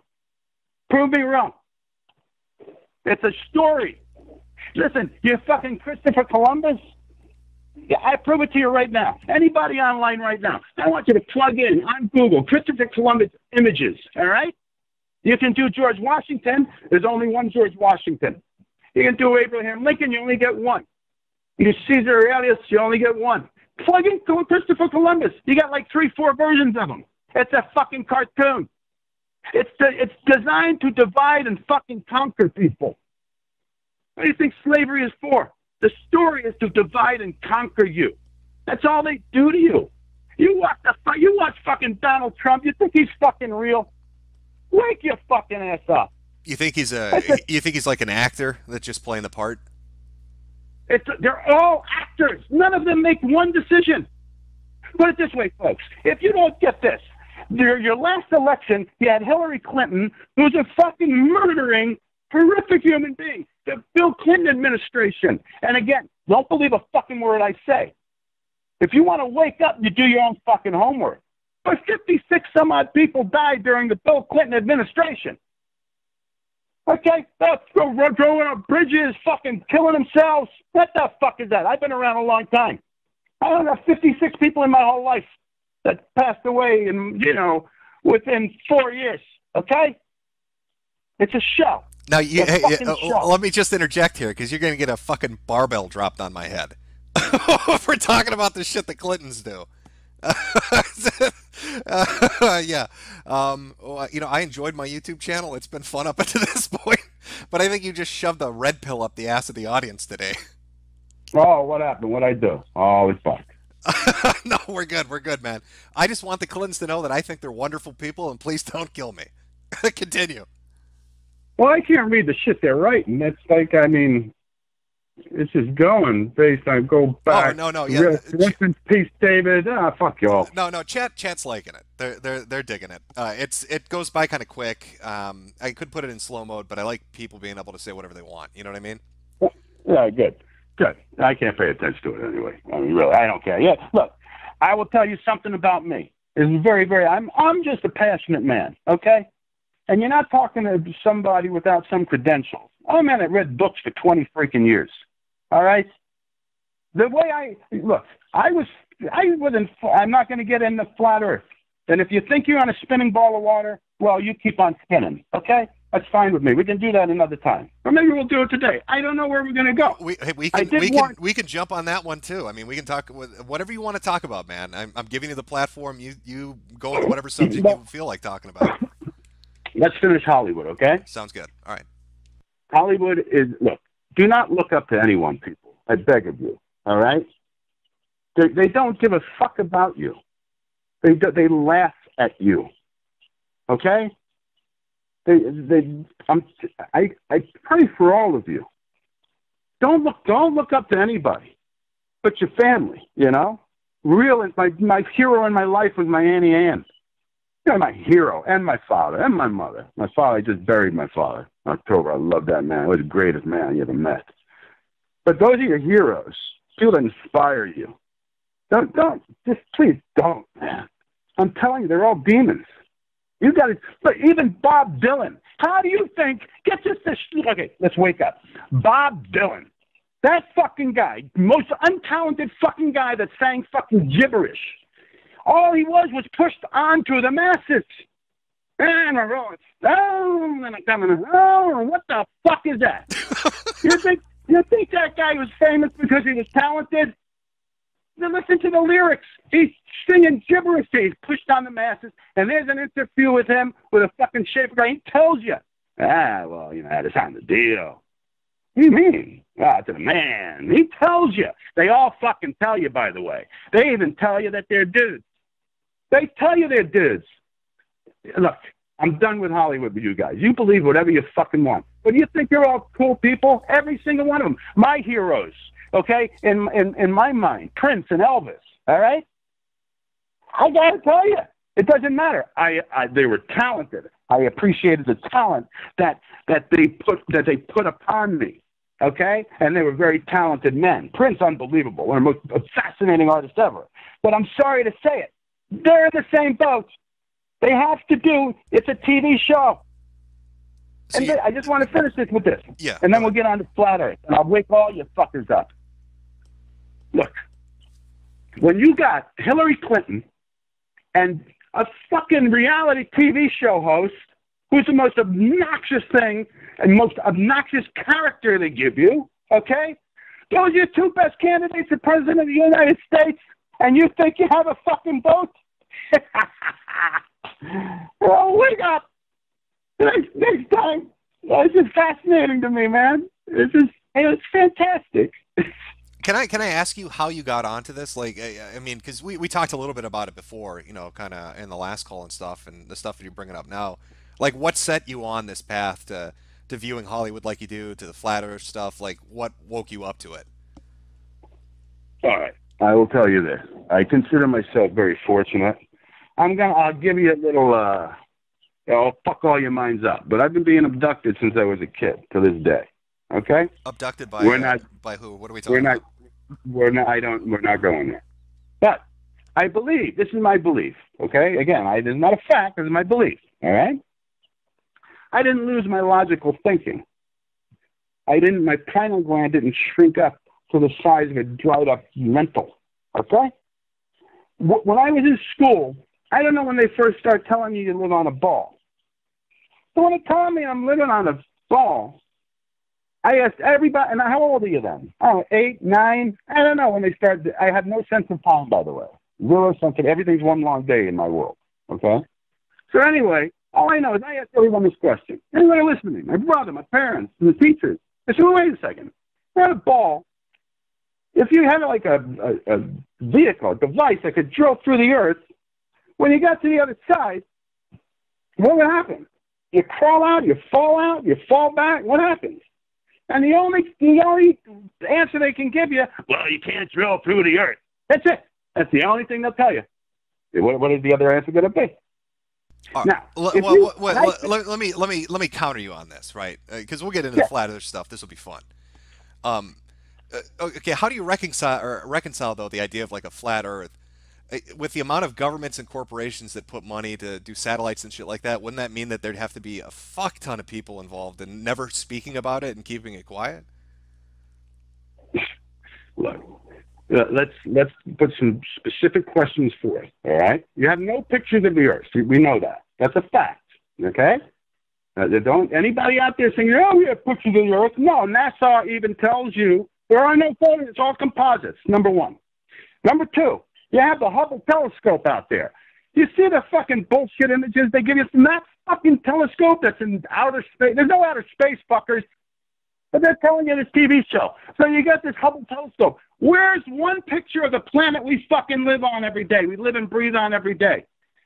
Prove me wrong. It's a story. Listen, you're fucking Christopher Columbus. I prove it to you right now. Anybody online right now, I want you to plug in on Google Christopher Columbus images. All right? You can do George Washington. There's only one George Washington. You can do Abraham Lincoln. You only get one. You do Caesar Aurelius. You only get one. Plug in Christopher Columbus. You got like three, four versions of him. It's a fucking cartoon. It's it's designed to divide and fucking conquer people. What do you think slavery is for? The story is to divide and conquer you. That's all they do to you. You watch the you watch fucking Donald Trump. You think he's fucking real? Wake your fucking ass up. You think he's a you think he's like an actor that's just playing the part? It's they're all actors. None of them make one decision. Put it this way, folks. If you don't get this, your your last election, you had Hillary Clinton, who's a fucking murdering, horrific human being. The Bill Clinton administration. And again, don't believe a fucking word I say. If you want to wake up, you do your own fucking homework. But 56 some odd people died during the Bill Clinton administration. Okay, that's throwing up bridges, fucking killing themselves. What the fuck is that? I've been around a long time. I don't know 56 people in my whole life that passed away, in you know, within four years. Okay, it's a show. Now, you, A hey, fucking uh, let me just interject here because you're going to get a fucking barbell dropped on my head if we're talking about the shit the Clintons do. uh, yeah, um, you know, I enjoyed my YouTube channel. It's been fun up until this point, but I think you just shoved a red pill up the ass of the audience today. Oh, what happened? What I do? Oh, it's fucked. no, we're good. We're good, man. I just want the Clintons to know that I think they're wonderful people, and please don't kill me. Continue. Well, I can't read the shit they're writing. That's like, I mean, it's just going based on go back. Oh, no, no, yeah. Rest, rest in peace, David. Ah, fuck y'all. No, no, chat, chat's liking it. They're they're they're digging it. Uh, it's it goes by kind of quick. Um, I could put it in slow mode, but I like people being able to say whatever they want. You know what I mean? Yeah, good. Good. I can't pay attention to it anyway. I mean, really, I don't care. Yeah, look, I will tell you something about me. It's very, very. I'm I'm just a passionate man. Okay, and you're not talking to somebody without some credentials. I'm a man that read books for 20 freaking years. All right. The way I look, I was, I wasn't. I'm not going to get into flat Earth. And if you think you're on a spinning ball of water, well, you keep on spinning. Okay. That's fine with me. We can do that another time, or maybe we'll do it today. I don't know where we're going to go. We we can we can want- we can jump on that one too. I mean, we can talk with whatever you want to talk about, man. I'm I'm giving you the platform. You you go with whatever subject you feel like talking about. Let's finish Hollywood, okay? Sounds good. All right. Hollywood is look. Do not look up to anyone, people. I beg of you. All right. They they don't give a fuck about you. They they laugh at you. Okay. They they I'm I I pray for all of you. Don't look don't look up to anybody, but your family. You know, real my my hero in my life was my Annie Ann. You're my hero and my father and my mother. My father, I just buried my father October. I love that man. He was the greatest man you ever met. But those are your heroes. People that inspire you. Don't, don't, just please don't, man. I'm telling you, they're all demons. You got to, but even Bob Dylan. How do you think? Get this, this. Okay, let's wake up. Bob Dylan, that fucking guy, most untalented fucking guy that sang fucking gibberish. All he was was pushed onto the masses. And I roll it down, and I'm coming. Oh, what the fuck is that? you think you think that guy was famous because he was talented? Then listen to the lyrics. He's singing gibberish. He's pushed on the masses, and there's an interview with him with a fucking shaper guy. He tells you, ah, well, you know, that's on the deal. What do you mean? Ah, to the man. He tells you. They all fucking tell you, by the way. They even tell you that they're dudes. They tell you they're dudes. Look, I'm done with Hollywood with you guys. You believe whatever you fucking want. But you think you're all cool people? Every single one of them. My heroes, okay? In, in, in my mind, Prince and Elvis, all right? I gotta tell you, it doesn't matter. I, I they were talented. I appreciated the talent that that they put that they put upon me. Okay, and they were very talented men. Prince, unbelievable, one of the most fascinating artists ever. But I'm sorry to say it, they're in the same boat. They have to do. It's a TV show. And I just want to finish this with this. Yeah, And then we'll get on to flat Earth, and I'll wake all you fuckers up. Look, when you got Hillary Clinton and a fucking reality TV show host who's the most obnoxious thing and most obnoxious character they give you, okay? Those are your two best candidates for president of the United States, and you think you have a fucking vote? oh, wake up! Next, next time. This is fascinating to me, man. It's just, it's fantastic. Can I can I ask you how you got onto this? Like, I, I mean, because we, we talked a little bit about it before, you know, kind of in the last call and stuff, and the stuff that you're bringing up now. Like, what set you on this path to to viewing Hollywood like you do, to the flat Earth stuff? Like, what woke you up to it? All right. I will tell you this. I consider myself very fortunate. I'm gonna. I'll give you a little. uh I'll fuck all your minds up. But I've been being abducted since I was a kid to this day. Okay. Abducted by We're uh, not- by who? What are we talking We're not. about? We're not. I don't. We're not going there. But I believe. This is my belief. Okay. Again, I, this is not a fact. This is my belief. All right. I didn't lose my logical thinking. I didn't. My pineal gland didn't shrink up to the size of a dried up mental. Okay. When I was in school, I don't know when they first start telling you you live on a ball. So when they tell me I'm living on a ball, I asked everybody, and how old are you then? Oh, eight, nine. I don't know when they start. I have no sense of time, by the way. Zero sense of everything's one long day in my world. Okay. So anyway, all I know is I asked everyone this question. Anybody listening? My brother, my parents, and the teachers. I said, well, wait a second. We're at a ball. If you had like a, a, a vehicle, a device that could drill through the earth, when you got to the other side, what would happen? You crawl out, you fall out, you fall back. What happens? And the only the only answer they can give you, well, you can't drill through the earth. That's it. That's the only thing they'll tell you. What, what is the other answer going to be? Uh, Now, l- well, you- well, well, I- let, me let me let me counter you on this, right? Because we'll get into Yeah. the flat Earth stuff. This will be fun. Um, uh, okay, how do you reconcile or reconcile though the idea of like a flat Earth Uh, with the amount of governments and corporations that put money to do satellites and shit like that? Wouldn't that mean that there'd have to be a fuck ton of people involved and never speaking about it and keeping it quiet? look, uh, let's let's put some specific questions forth. All right, you have no pictures of the Earth. We- We know that. That's a fact. Okay. Uh, don't anybody out there saying, "Oh, we have pictures of the Earth." No, NASA even tells you there are no photos. It's all composites. Number one. Number two, you have the Hubble telescope out there. You see the fucking bullshit images they give you from that fucking telescope that's in outer space. There's no outer space, fuckers. But they're telling you this TV show. So you got this Hubble telescope. Where's one picture of the planet we fucking live on every day? We live and breathe on every day.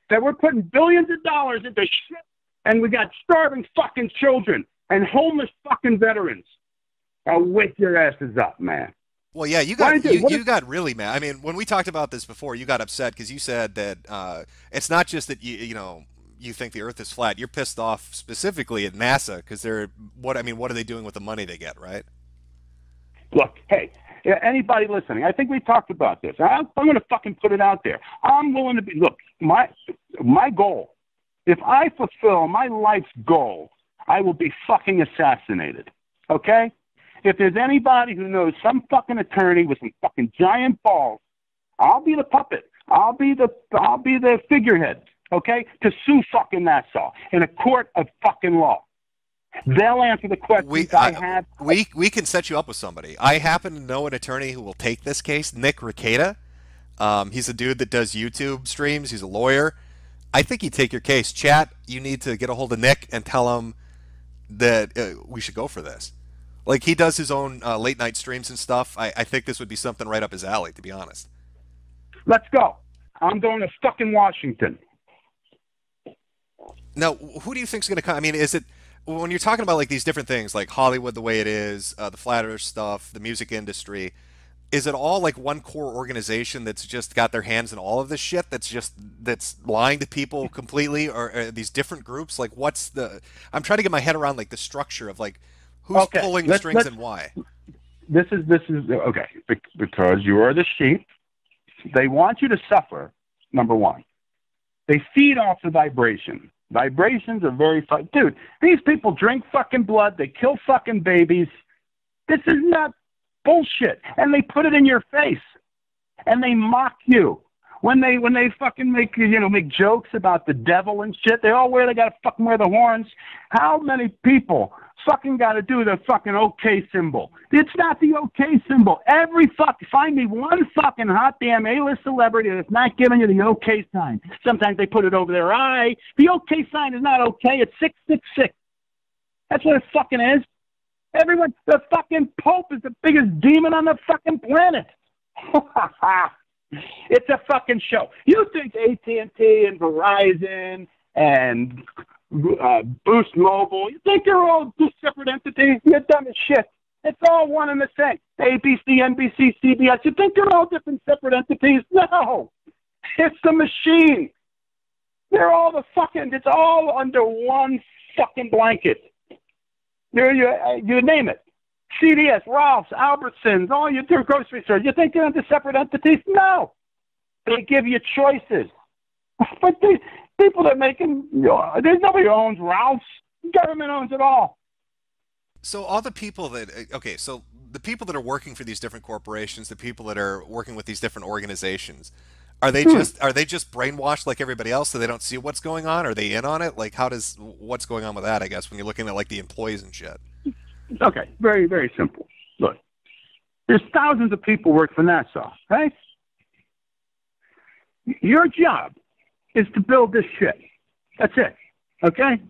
That we're putting billions of dollars into shit, and we got starving fucking children and homeless fucking veterans. Now wake your asses up, man. Well, yeah, you got did- you, you got really mad. I mean, when we talked about this before, you got upset because you said that uh, it's not just that you you know you think the Earth is flat. You're pissed off specifically at NASA because they're what I mean. What are they doing with the money they get? Right? Look, hey, yeah, anybody listening, I think we talked about this. I'm, I'm going to fucking put it out there. I'm willing to be. Look, my my goal. If I fulfill my life's goal, I will be fucking assassinated. Okay? If there's anybody who knows some fucking attorney with some fucking giant balls, I'll be the puppet. I'll be the I'll be the figurehead. Okay? To sue fucking NASA in a court of fucking law. They'll answer the questions We I, I- have. we we can set you up with somebody. I happen to know an attorney who will take this case. Nick Rekieta. Um, he's a dude that does YouTube streams. He's a lawyer. I think he'd take your case. Chat. You need to get a hold of Nick and tell him that uh, we should go for this. Like he does his own uh, late night streams and stuff. I, I think this would be something right up his alley, to be honest. Let's go. I'm going to fucking Washington. Now, who do you think's going to come? I mean, is it when you're talking about like these different things, like Hollywood, the way it is, uh, the flat Earth stuff, the music industry? Is it all like one core organization that's just got their hands in all of this shit? That's just that's lying to people completely, or, are these different groups? Like, what's the? I'm trying to get my head around like the structure of like who's Okay, pulling the let's- strings and why. This is this is okay because you are the sheep. They want you to suffer. Number one, they feed off the vibration. Vibrations are very fun, dude. These people drink fucking blood. They kill fucking babies. This is not bullshit, and they put it in your face, and they mock you. When they when they fucking make you know make jokes about the devil and shit, they all wear they gotta fucking wear the horns. How many people fucking gotta do the fucking okay symbol? It's not the okay symbol. Every fuck find me one fucking hot damn A list celebrity that's not giving you the okay sign. Sometimes they put it over their eye. The okay sign is not okay, it's six six six. That's what it fucking is. Everyone the fucking Pope is the biggest demon on the fucking planet. It's a fucking show. You think AT&T and Verizon and uh, Boost Mobile, you think they're all two separate entities? You're dumb as shit. It's all one and the same. ABC, NBC, CBS. You think they're all different separate entities? No. It's the machine. They're all the fucking, it's all under one fucking blanket. You, you, you name it. CVS, Ralph's, Albertsons, all your grocery stores. You think they're into separate entities? No. They give you choices. But these people that making, you know, there's nobody who owns Ralph's. Government owns it all. So all the people that uh, okay, so the people that are working for these different corporations, the people that are working with these different organizations, are they just are they just brainwashed like everybody else so they don't see what's going on? Are they in on it? Like how does what's going on with that? I guess when you're looking at like the employees and shit. Okay, very, very simple. Look, there's thousands of people work for NASA, right? Your job is to build this shit. That's it. Okay?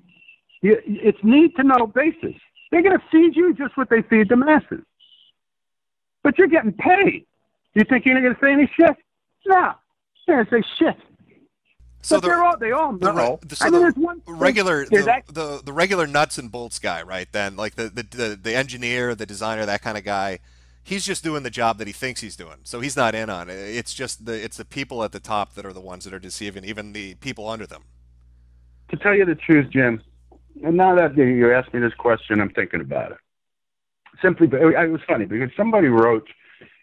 It's need to know basis. They're going to feed you just what they feed the masses. but you're getting paid. You think you're going to say any shit? No, you're going to say shit. So but the, they're all they all the, know. re- so I mean, the there's one regular the, act- the the regular nuts and bolts guy, right? Then like the, the the the engineer, the designer, that kind of guy. He's just doing the job that he thinks he's doing, so he's not in on it. It's just the it's the people at the top that are the ones that are deceiving, even the people under them. to tell you the truth, Jim, and now that you asked me this question, I'm thinking about it. Simply, it was funny because somebody wrote,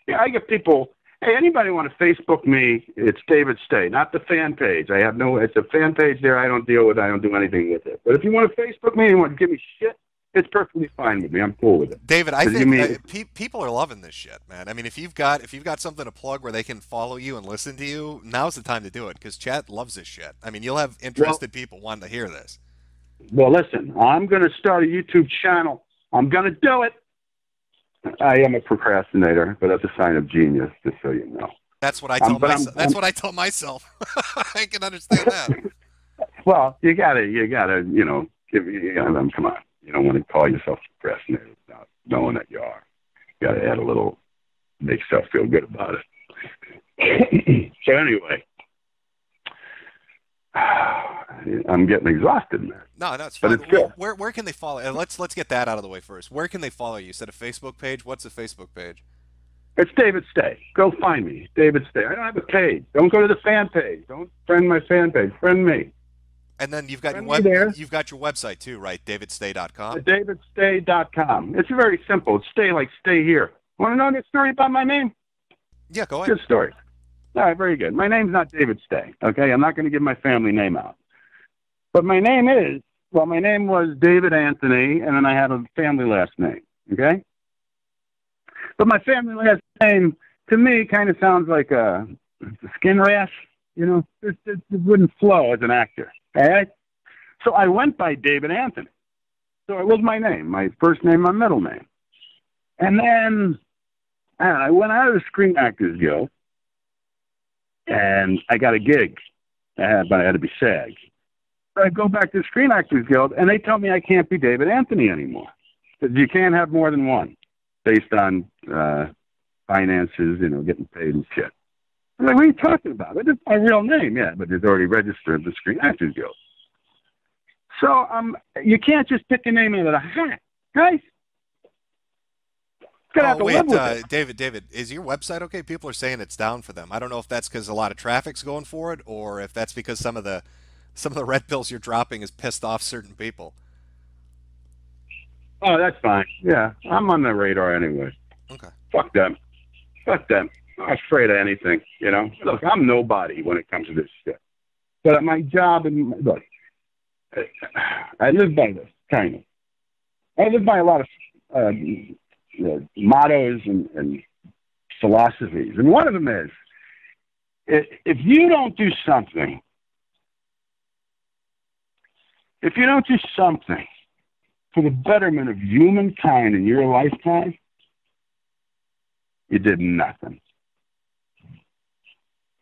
yeah, I get people, hey, anybody want to Facebook me? It's David Stay, not the fan page. I have no, it's a fan page there. I don't deal with. I don't do anything with it. But if you want to Facebook me you want to give me shit, it's perfectly fine with me. I'm cool with it. David, I think mean- uh, pe- people are loving this shit, man. I mean, if you've got if you've got something to plug where they can follow you and listen to you, now's the time to do it because chat loves this shit. I mean, you'll have interested people wanting to hear this. Well, listen, I'm going to start a YouTube channel. I'm going to do it. I am a procrastinator, but that's a sign of genius, just so you know. That's what I Um, tell I'm- myself. That's I'm- what I tell myself. I can understand that. Well, you gotta, you gotta, you know, give you know, um, come on. You don't want to call yourself a procrastinator without knowing that you are. You gotta add a little, make yourself feel good about it. so anyway, I'm getting exhausted, man. No, no, it's But fine. it's good. Where where can they follow? uh, Let's let's get that out of the way first. Where can they follow you? You said a Facebook page. What's a Facebook page? It's David Stay. Go find me, David Stay. I don't have a page. Don't go to the fan page. Don't friend my fan page. Friend me. And then you've got your web, there. you've got your website too, right? DavidStay.com. Uh, Davidstay.com. It's very simple. It's stay like stay here. Want to know the story about my name? Yeah, go ahead. Good story. All right, very good. My name's not David Stay. Okay, I'm not going to give my family name out. But my name is well, my name was David Anthony, and then I have a family last name. Okay. But my family last name, to me, kind of sounds like a, a skin rash. You know, it, it, it wouldn't flow as an actor. Right. So I went by David Anthony. So it was my name, my first name, my middle name. And then I, I went out of the Screen Actors Guild, and I got a gig, had, but I had to be SAG. I go back to the Screen Actors Guild, and they tell me I can't be David Anthony anymore. You can't have more than one, based on uh, finances, you know, getting paid and shit. I'm like, what are you talking about? It's my real name, yeah, but it's already registered the Screen Actors Guild. So um, you can't just pick a name out of the hat, guys. Oh to wait, uh. David, David, is your website okay? People are saying it's down for them. I don't know if that's because a lot of traffic's going for it, or if that's because some of the some of the red pills you're dropping has pissed off certain people. Oh, that's fine. Yeah, I'm on the radar anyway. Okay. Fuck them. Fuck them. I'm not afraid of anything. You know, look, I'm nobody when it comes to this shit. But my job and look, I live by this kind of. I live by a lot of uh, uh, mottos and, and philosophies, and one of them is, if you don't do something, if you don't do something for the betterment of humankind in your lifetime, you did nothing.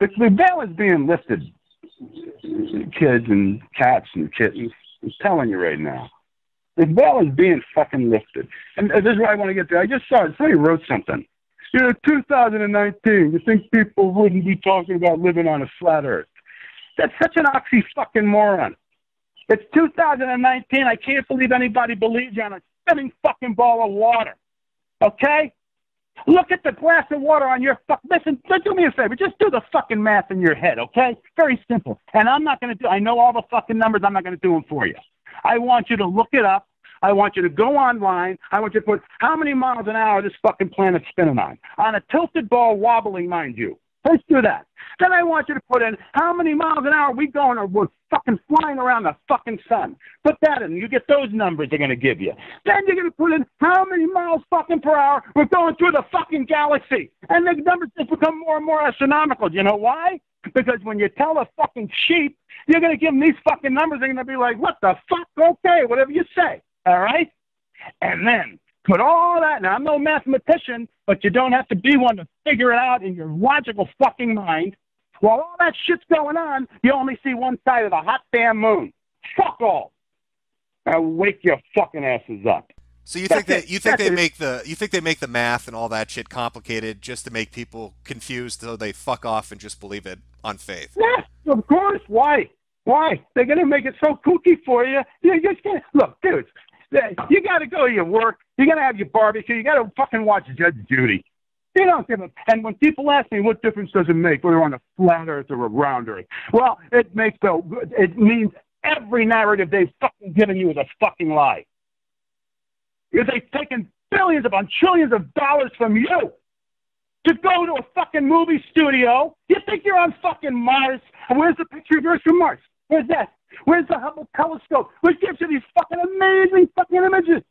The, veil is being lifted, kids and cats and kittens. I'm telling you right now. The veil is being fucking lifted. And uh, this is what I want to get to. I just saw it. Somebody wrote something. You know, 2019, you think people wouldn't be talking about living on a flat earth. That's such an oxy fucking moron. It's 2019. I can't believe anybody believes you on a spinning fucking ball of water. Okay? Look at the glass of water on your fuck. Listen, do me a favor. Just do the fucking math in your head, okay? Very simple. And I'm not going to do. I know all the fucking numbers. I'm not going to do them for you. I want you to look it up. I want you to go online. I want you to put how many miles an hour this fucking planet's spinning on. On a tilted ball wobbling, mind you. First do that. Then I want you to put in how many miles an hour we going or we're fucking flying around the fucking sun. Put that in. You get those numbers they're going to give you. Then you're going to put in how many miles fucking per hour we're going through the fucking galaxy. And the numbers just become more and more astronomical. Do you know why? Because when you tell a fucking sheep, you're going to give them these fucking numbers. They're going to be like, what the fuck? Okay, whatever you say. All right? And then put all that. Now, I'm no mathematician, but you don't have to be one to figure it out in your logical fucking mind. While all that shit's going on, you only see one side of the hot damn moon. Fuck all. Now, wake your fucking asses up. So you think that you think That's they it. make the you think they make the math and all that shit complicated just to make people confused so they fuck off and just believe it on faith? Yes, of course. Why? Why? They're going to make it so kooky for you. You just can't. Look, dudes, you got to go to your work. You got to have your barbecue. You got to fucking watch Judge Judy. You don't give a. And when people ask me what difference does it make whether we're on a flat Earth or a round Earth, well, it makes the. It means every narrative they've fucking given you is a fucking lie. Because they've taken billions upon trillions of dollars from you to go to a fucking movie studio. You think you're on fucking Mars? Where's the picture of yours from Mars? Where's that? Where's the Hubble telescope? Which gives you these fucking amazing fucking images?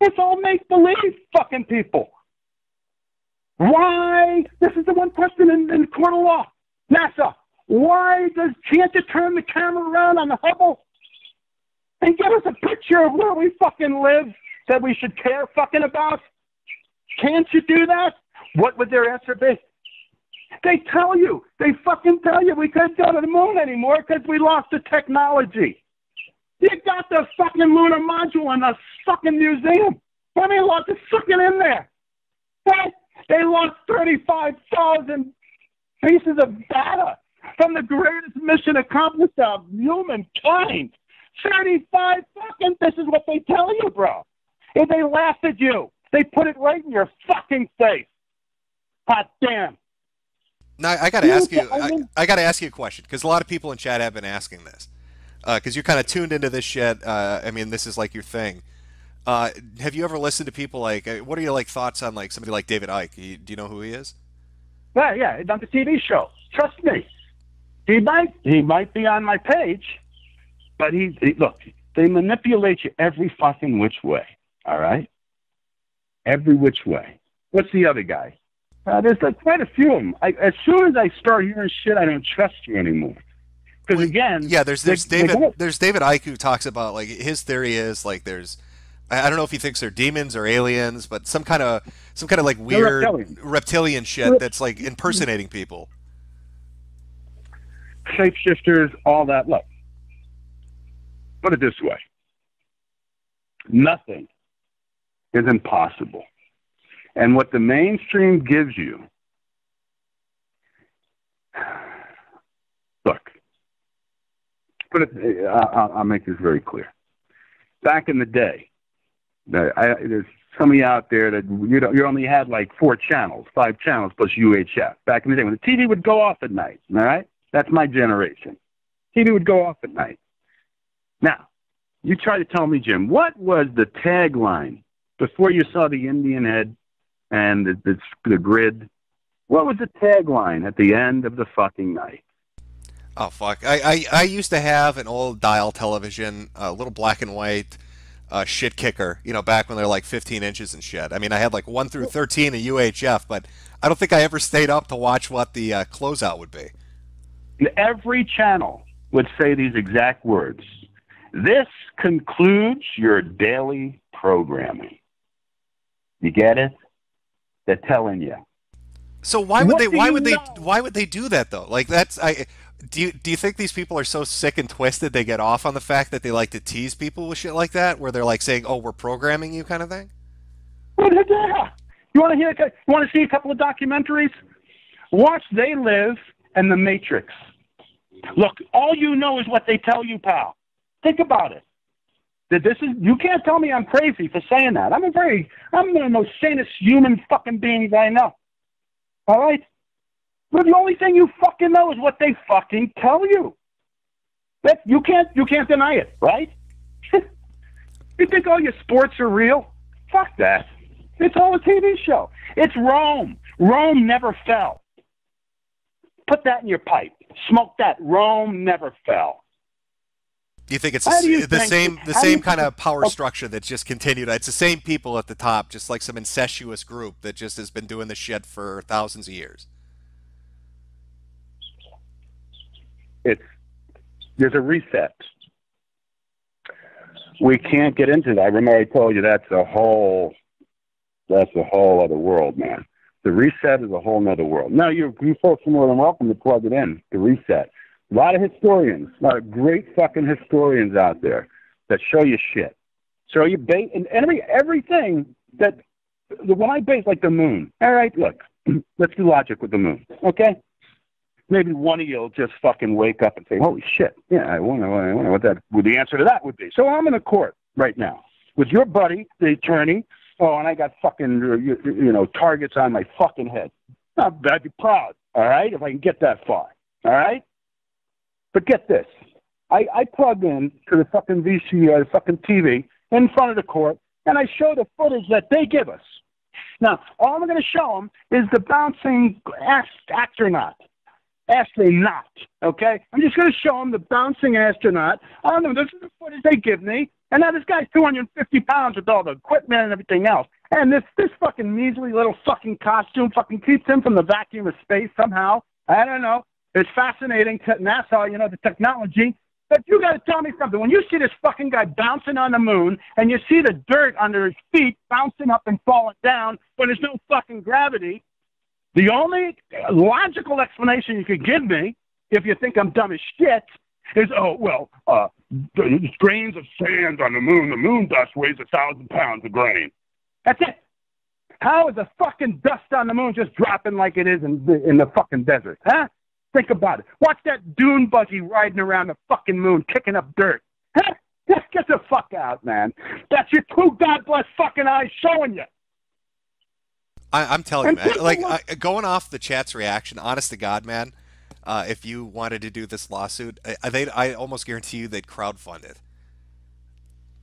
It's all make believe, fucking people. Why? This is the one question in, in court of law. NASA. Why does can't you turn the camera around on the Hubble and give us a picture of where we fucking live that we should care fucking about? Can't you do that? What would their answer be? They tell you. They fucking tell you we couldn't go to the moon anymore because we lost the technology. You got the fucking lunar module in the fucking museum. I mean, lost it fucking in there. Hey, They lost 35,000 pieces of data from the greatest mission accomplished of humankind. 35 fucking, this is what they tell you, bro. And they laugh at you. They put it right in your fucking face. Hot damn. Now I got to ask you. I I, got to ask you a question because a lot of people in chat have been asking this because you're kind of tuned into this shit. Uh, I mean, this is like your thing. Uh, have you ever listened to people like? Uh, what are your like thoughts on like somebody like David Icke? You- Do you know who he is? Yeah, yeah, it's on the TV show. Trust me. He might he might be on my page, but he, he look, they manipulate you every fucking which way. All right? Every which way. What's the other guy? Uh, there's like quite a few of them. I, as soon as I start hearing shit, I don't trust you anymore. Because again, Yeah, there's there's they- they David don't- there's David Icke who talks about like his theory is like there's I I don't know if he thinks they're demons or aliens, but some kind of some kind of like weird reptilian. reptilian shit that's like impersonating people. shapeshifters, all that. Look, put it this way nothing is impossible. And what the mainstream gives you, look, put it, I- I'll, I'll make this very clear. Back in the day, I, there's somebody out there that you don't, you only had like four channels, five channels plus UHF. Back in the day when the TV would go off at night, all right? That's my generation. TV would go off at night. Now, you try to tell me, Jim, what was the tagline before you saw the Indian head and the, the, the grid? What was the tagline at the end of the fucking night? Oh fuck! I, I, I used to have an old dial television, a little black and white uh, shit kicker. You know, back when they're like 15 inches and shit. I mean, I had like one through 13 in UHF, but I don't think I ever stayed up to watch what the uh, closeout would be. Every channel would say these exact words. This concludes your daily programming. You get it? They're telling you. So why would What they? Why would they? Why would they do that though? Like that's I. Do you do you think these people are so sick and twisted they get off on the fact that they like to tease people with shit like that, where they're like saying, "Oh, we're programming you," kind of thing? Yeah. You want to hear? You want to see a couple of documentaries? Watch They Live and The Matrix. Look, all you know is what they tell you, pal. Think about it. That this is you can't tell me I'm crazy for saying that. I'm a very I'm one of the most sanest human fucking beings I know. All right? But the only thing you fucking know is what they fucking tell you. That you can't you can't deny it, right? you think all your sports are real? Fuck that. It's all a TV show. It's Rome. Rome never fell. Put that in your pipe. Smoke that. Rome never fell. Do you think it's How do you the think- same the same you kind of power structure that's just continued? It's the same people at the top, just like some incestuous group that just has been doing this shit for thousands of years. It's there's a reset. We can't get into that. I remember I told you that's a whole that's a whole other world, man. The reset is a whole other world. Now you you folks are more than welcome to plug it in. The reset. A lot of historians, a lot of great fucking historians out there that show you shit. So you base and every everything that the when I base like the moon. All right, look, let's do logic with the moon. Okay, maybe one of you'll just fucking wake up and say, "Holy shit, yeah, I wonder, I wonder what that what the answer to that would be." So I'm in a court right now with your buddy, the attorney. Oh, and I got fucking uh, you, you know targets on my fucking head. I'd be proud. All right, if I can get that far. All right, but get this. I, I plug in to the fucking VC or uh, the fucking TV in front of the court, and I show the footage that they give us. Now, all I'm going to show them is the bouncing astronaut. Astronaut, okay? I'm just going to show them the bouncing astronaut. On them, this is the footage they give me. And now this guy's 250 pounds with all the equipment and everything else. And this this fucking measly little fucking costume fucking keeps him from the vacuum of space somehow. I don't know. It's fascinating to NASA, you know, the technology. But you got to tell me something. When you see this fucking guy bouncing on the moon and you see the dirt under his feet bouncing up and falling down when there's no fucking gravity, the only logical explanation you could give me, if you think I'm dumb as shit, is oh well, uh, grains of sand on the moon. The moon dust weighs a thousand pounds of grain. That's it. How is the fucking dust on the moon just dropping like it is in the, in the fucking desert? Huh? Think about it. Watch that dune buggy riding around the fucking moon, kicking up dirt. Get the fuck out, man. That's your two God bless fucking eyes showing you. I, am telling you, man. Like I, going off the chat's reaction, honest to God, man. Uh, if you wanted to do this lawsuit, I, they I almost guarantee you they'd crowdfund it.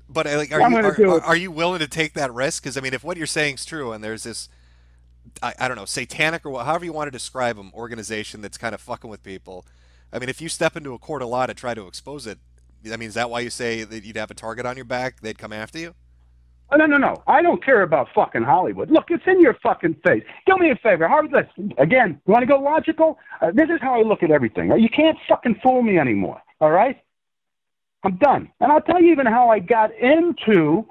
But uh, like, are you are, are, are, you willing to take that risk? Because I mean, if what you're saying is true, and there's this I, I don't know, satanic or however you want to describe them, organization that's kind of fucking with people. I mean, if you step into a court of law to try to expose it, I mean, is that why you say that you'd have a target on your back? They'd come after you? Oh, no, no, no. I don't care about fucking Hollywood. Look, it's in your fucking face. Do me a favor. Harvey, listen, again, you want to go logical? Uh, this is how I look at everything. You can't fucking fool me anymore, all right? I'm done. And I'll tell you even how I got into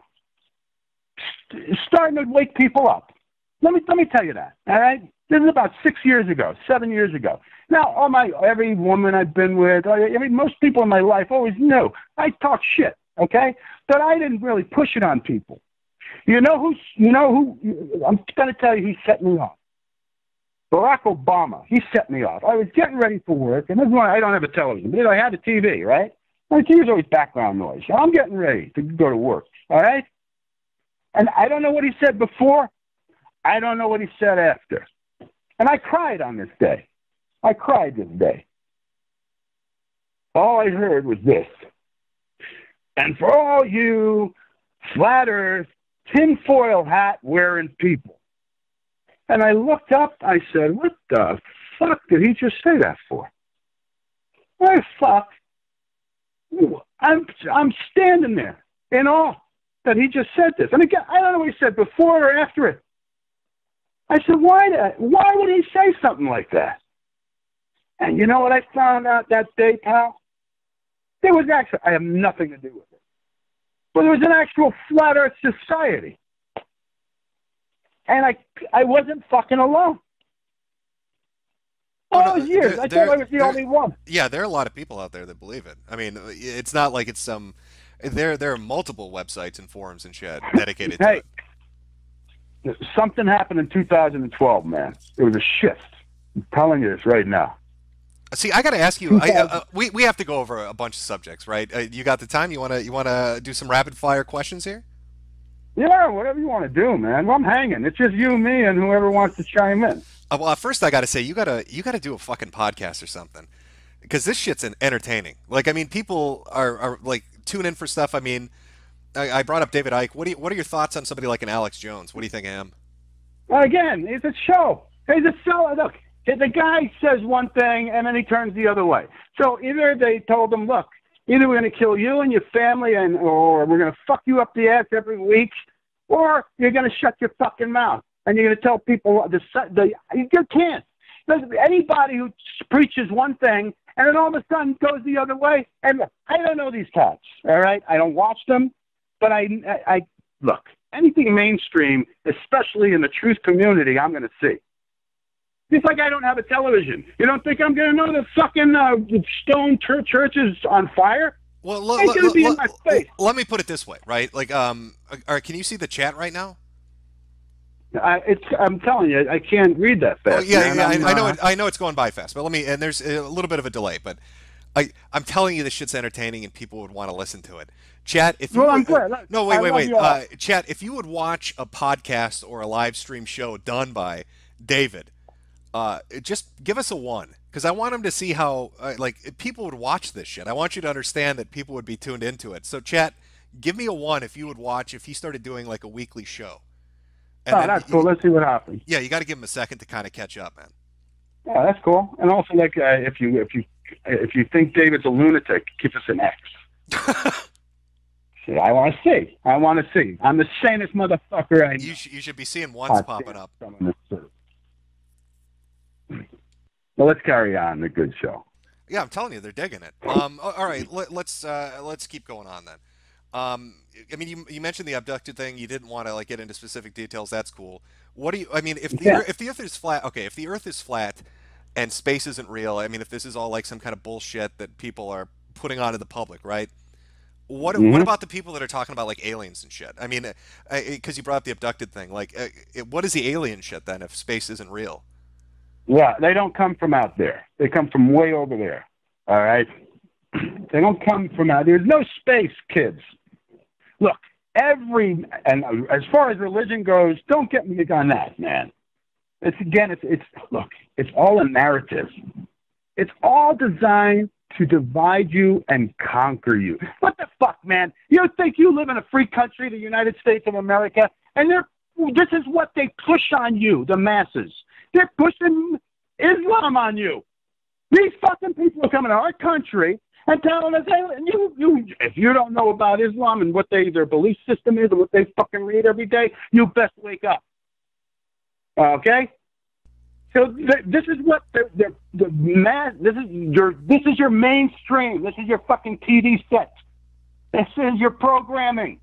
st- starting to wake people up. Let me let me tell you that. All right, this is about six years ago, seven years ago. Now, all my every woman I've been with, I mean, most people in my life always knew I talk shit. Okay, but I didn't really push it on people. You know who? You know who? I'm going to tell you. He set me off. Barack Obama. He set me off. I was getting ready for work, and this is why I don't have a television, but I had a TV, right? My TV's always background noise. I'm getting ready to go to work. All right. And I don't know what he said before, I don't know what he said after. And I cried on this day. I cried this day. All I heard was this. And for all you flat earth, tinfoil hat wearing people. And I looked up, I said, what the fuck did he just say that for? What fuck? I'm, I'm standing there in awe that he just said this. And again, I don't know what he said before or after it. I said, why, why would he say something like that? And you know what I found out that day, pal? There was actually, I have nothing to do with it. But there was an actual flat earth society. And I, I wasn't fucking alone. All oh, no, those years, I thought I was the only one. Yeah, there are a lot of people out there that believe it. I mean, it's not like it's some. There, there are multiple websites and forums and shit dedicated hey, to it something happened in 2012, man. It was a shift. I'm telling you this right now. See, I got to ask you. I, uh, uh, we we have to go over a bunch of subjects, right? Uh, you got the time? You want to you want to do some rapid fire questions here? Yeah, whatever you want to do, man. Well, I'm hanging. It's just you, me, and whoever wants to chime in. Uh, well, first I got to say you gotta you gotta do a fucking podcast or something, because this shit's entertaining. Like, I mean, people are are like tune in for stuff. I mean, I, I brought up David Icke. What do you, what are your thoughts on somebody like an Alex Jones? What do you think of him? Again, it's a show. It's a show. Look, the guy says one thing and then he turns the other way. So either they told him, look, either we're going to kill you and your family, and or we're going to fuck you up the ass every week, or you're going to shut your fucking mouth and you're going to tell people the the you can't. Anybody who preaches one thing and then all of a sudden goes the other way, and I don't know these cats. All right, I don't watch them. But I, I, I look anything mainstream, especially in the truth community, I'm going to see. It's like I don't have a television. You don't think I'm going to know the fucking uh, stone church is on fire? Well, l- Ain't l- be l- in my face. let me put it this way, right? Like, um, all right, can you see the chat right now? I, it's. I'm telling you, I can't read that fast. Oh, yeah, man. yeah, I'm, I, I know. uh, It, I know it's going by fast, but let me. And there's a little bit of a delay, but I, I'm telling you, this shit's entertaining, and people would want to listen to it. Chat, if you Well, I'm glad. Look, no, wait, I wait, wait. Uh, chat, if you would watch a podcast or a live stream show done by David, uh, just give us a one because I want him to see how uh, like people would watch this shit. I want you to understand that people would be tuned into it. So, chat, give me a one if you would watch if he started doing like a weekly show. And Oh, that's cool. Let's see what happens. Yeah, you got to give him a second to kind of catch up, man. Yeah, that's cool. And also, like, uh, if you if you if you think David's a lunatic, give us an X. see, I want to see. I want to see. I'm the sanest motherfucker I know. You, sh- you should be seeing ones God popping up. someone that's true. Well, let's carry on the good show. Yeah, I'm telling you, they're digging it. Um, all right, let, let's uh, let's keep going on then. Um, I mean, you, you mentioned the abducted thing. You didn't want to like get into specific details. That's cool. What do you? I mean, if the Yeah. If the Earth is flat, okay. If the Earth is flat and space isn't real, I mean, if this is all like some kind of bullshit that people are putting onto the public, right? What what Mhm. about the people that are talking about like aliens and shit? I mean, because you brought up the abducted thing. Like, uh, it, what is the alien shit then? If space isn't real? Yeah, they don't come from out there. They come from way over there. All right. They don't come from out. There. There's no space, kids. Look, every and as far as religion goes, don't get me on that, man. It's again, it's it's look, it's all a narrative. It's all designed to divide you and conquer you. What the fuck, man? You think you live in a free country, the United States of America, and they're this is what they push on you, the masses. They're pushing Islam on you. These fucking people are coming to our country and telling us, hey, you, you, if you don't know about Islam and what they, their belief system is and what they fucking read every day, you best wake up. Okay? So th- this is what the, the, the mass, this is your, this is your mainstream. This is your fucking TV set. This is your programming.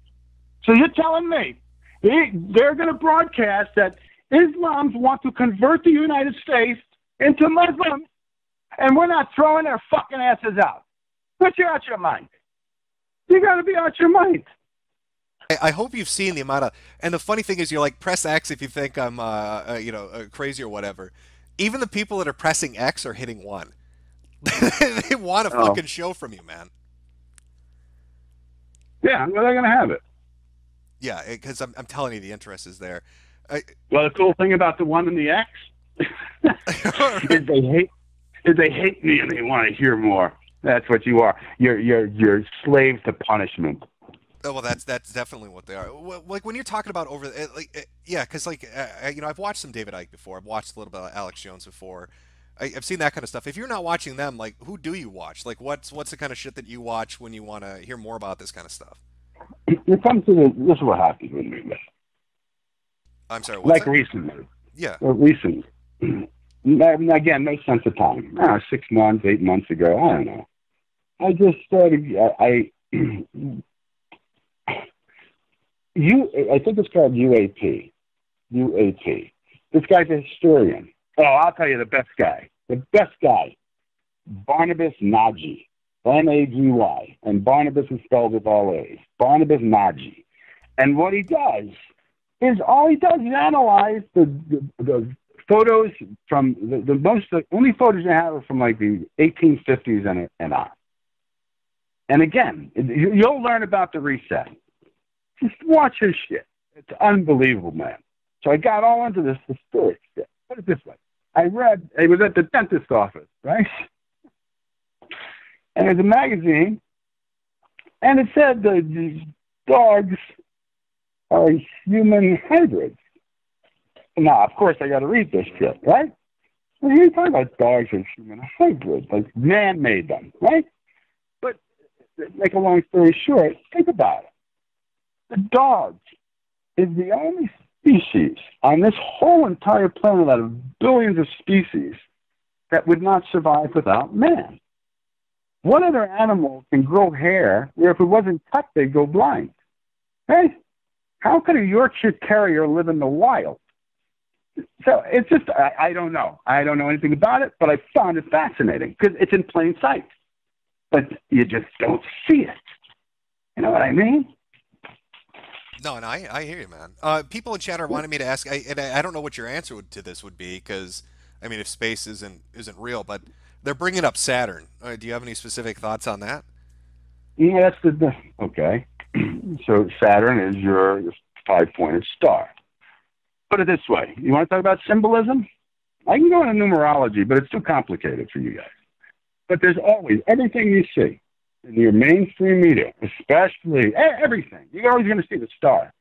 So you're telling me they, they're going to broadcast that Islams want to convert the United States into Muslims, and we're not throwing their fucking asses out. But you're out your mind. You got to be out your mind. I, I hope you've seen the amount of. And the funny thing is, you're like press X if you think I'm, uh, uh, you know, uh, crazy or whatever. Even the people that are pressing X are hitting one. they want a Oh. fucking show from you, man. Yeah, well, they're going to have it. Yeah, because I'm, I'm telling you, the interest is there. I, Well, the cool thing about the one and the X is they hate is they hate me and they want to hear more. That's what you are. You're you're you're slaves to punishment. Oh, well, that's that's definitely what they are. Well, Like when you're talking about over, uh, like uh, yeah, because like uh, you know, I've watched some David Icke before. I've watched a little bit of Alex Jones before. I, I've seen that kind of stuff. If you're not watching them, like who do you watch? Like what's what's the kind of shit that you watch when you want to hear more about this kind of stuff? It comes to the, this is what happens with me. I'm sorry. What's Like that? recently, Yeah. or recently. Again, no sense of time. I six months, eight months ago. I don't know. I just started. I, I you. I think it's called UAP. UAP. This guy's a historian. Oh, I'll tell you the best guy. The best guy. Barnabas Nagy. N A G Y. And Barnabas is spelled with all A's. Barnabas Nagy. And what he does is all he does is analyze the the, the photos from the, the most the only photos you have are from like the 1850s and and on. And again, you'll learn about the reset. Just watch his shit. It's unbelievable, man. So I got all into this historic shit. Put it this way: I read. I was at the dentist office, right? And there's a magazine, and it said these dogs are human hybrids. Now, of course, I got to read this shit, right? Well, you're talking about dogs as human hybrids, like man made them, right? But make a long story short, think about it. The dog is the only species on this whole entire planet out of billions of species that would not survive without man. What other animal can grow hair where if it wasn't cut, they'd go blind? Right? How could a Yorkshire Terrier live in the wild? So it's just, I, I don't know. I don't know anything about it, but I found it fascinating because it's in plain sight. but you just don't see it. You know what I mean? No, and I, I hear you, man. Uh, people in chat are wanting me to ask, I, and I, I don't know what your answer would, to this would be, because I mean, if space isn't isn't real, but they're bringing up Saturn. Uh, do you have any specific thoughts on that? Yeah, that's the, the okay. so Saturn is your, your five-pointed star. Put it this way: you want to talk about symbolism? I can go into numerology, but it's too complicated for you guys. But there's always everything you see in your mainstream media, especially everything. You're always going to see the star.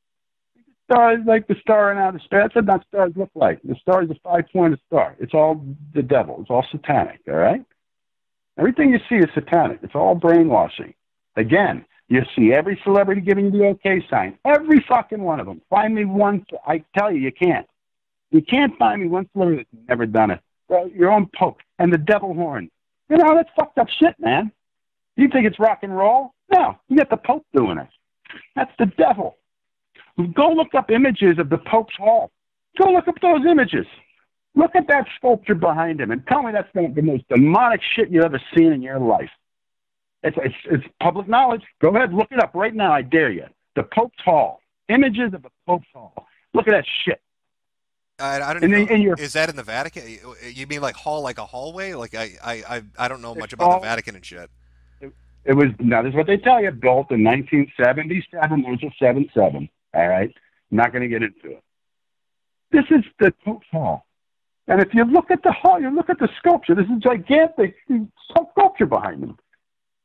The star is like the star in outer space. That's what that stars look like. The star is a five-pointed star. It's all the devil. It's all satanic. All right. Everything you see is satanic. It's all brainwashing. Again, you see every celebrity giving the okay sign. Every fucking one of them. Find me one. I tell you, you can't. You can't find me one celebrity that's never done it. Well, your own Pope and the devil horn. You know, that's fucked up shit, man. You think it's rock and roll? No, you got the Pope doing it. That's the devil. Go look up images of the Pope's Hall. Go look up those images. Look at that sculpture behind him and tell me that's not the most demonic shit you've ever seen in your life. It's, it's, it's public knowledge. Go ahead, look it up right now. I dare you. The Pope's Hall. Images of the Pope's Hall. Look at that shit. I, I don't And know. then- Is that in the Vatican? You mean like hall, like a hallway? Like I, I, I, I don't know much about all- the Vatican and shit. It was now this is what they tell you, built in 1977. There's a seven seven. All right, I'm not going to get into it. This is the Hall, and if you look at the hall, you look at the sculpture. This is gigantic sculpture behind them.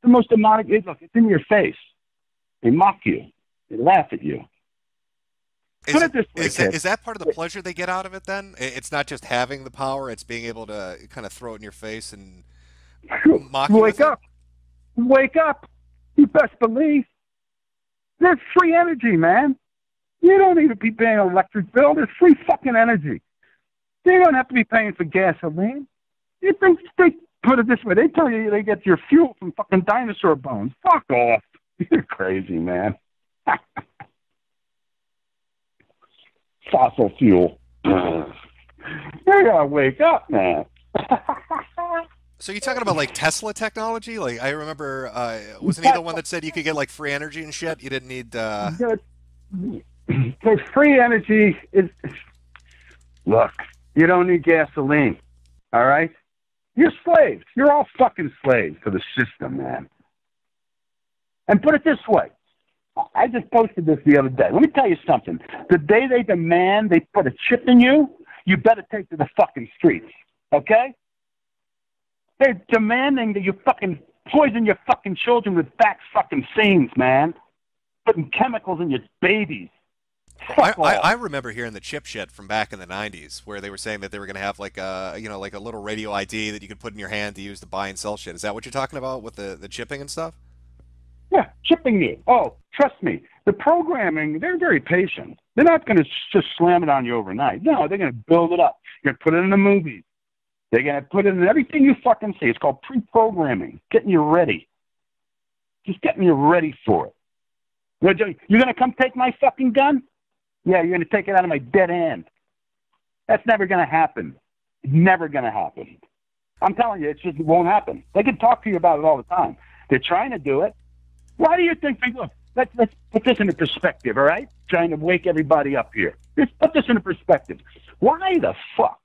The most demonic. it- Look, it's in your face. They mock you. They laugh at you. Is, Put it this way, is, that, that part of the pleasure they get out of it? Then it's not just having the power; it's being able to kind of throw it in your face and mock you Wake up. Wake up. You best believe. There's free energy, man. You don't need to be paying an electric bill. There's free fucking energy. You don't have to be paying for gasoline. You think they put it this way? They tell you they get your fuel from fucking dinosaur bones. Fuck off. You're crazy, man. Fossil fuel. You gotta wake up, man. So you're talking about like Tesla technology? Like I remember, uh, wasn't he the one that said you could get like free energy and shit? You didn't need. Uh. Because free energy is. Look, you don't need gasoline. All right? You're slaves. You're all fucking slaves to the system, man. And put it this way I just posted this the other day. Let me tell you something. The day they demand they put a chip in you, you better take to the fucking streets. Okay? They're demanding that you fucking poison your fucking children with vaccine fucking scenes, man. Putting chemicals in your babies. I, I. I remember hearing the chip shit from back in the '90s, where they were saying that they were going to have like a, you know, like a little radio ID that you could put in your hand to use to buy and sell shit. Is that what you're talking about with the the chipping and stuff? Yeah, chipping you. Oh, trust me. The programming, they're very patient. They're not going to just slam it on you overnight. No, they're going to build it up. You're going to put it in the movies. They're going to put in everything you fucking see. It's called pre-programming, getting you ready. Just getting you ready for it. You're going to come take my fucking gun? Yeah, you're going to take it out of my dead hand. That's never going to happen. Never going to happen. I'm telling you, it just won't happen. They can talk to you about it all the time. They're trying to do it. Why do you think they look? Let's, let's put this into perspective, all right? Trying to wake everybody up here. Let's put this into perspective. Why the fuck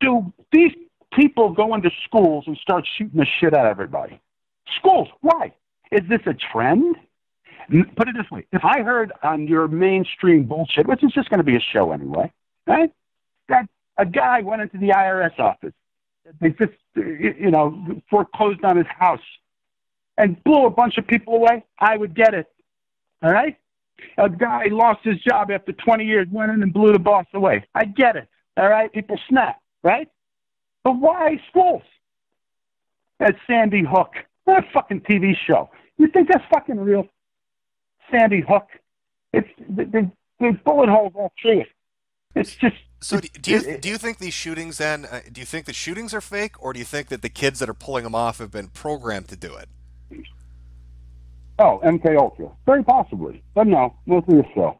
do these people go into schools and start shooting the shit out of everybody? Schools, why? Is this a trend? Put it this way: if I heard on your mainstream bullshit, which is just going to be a show anyway, right? That a guy went into the IRS office, they just, you know, foreclosed on his house, and blew a bunch of people away, I would get it. All right? A guy lost his job after 20 years, went in and blew the boss away. I get it. All right? People snap, right? But why schools? That's Sandy Hook. That fucking TV show. You think that's fucking real? Sandy Hook. It's the, bullet holes all through it. It's just So do, do you it- it- do you think these shootings then? Uh, do you think the shootings are fake, or do you think that the kids that are pulling them off have been programmed to do it? oh MK Ultra. Very possibly, but no, mostly a show.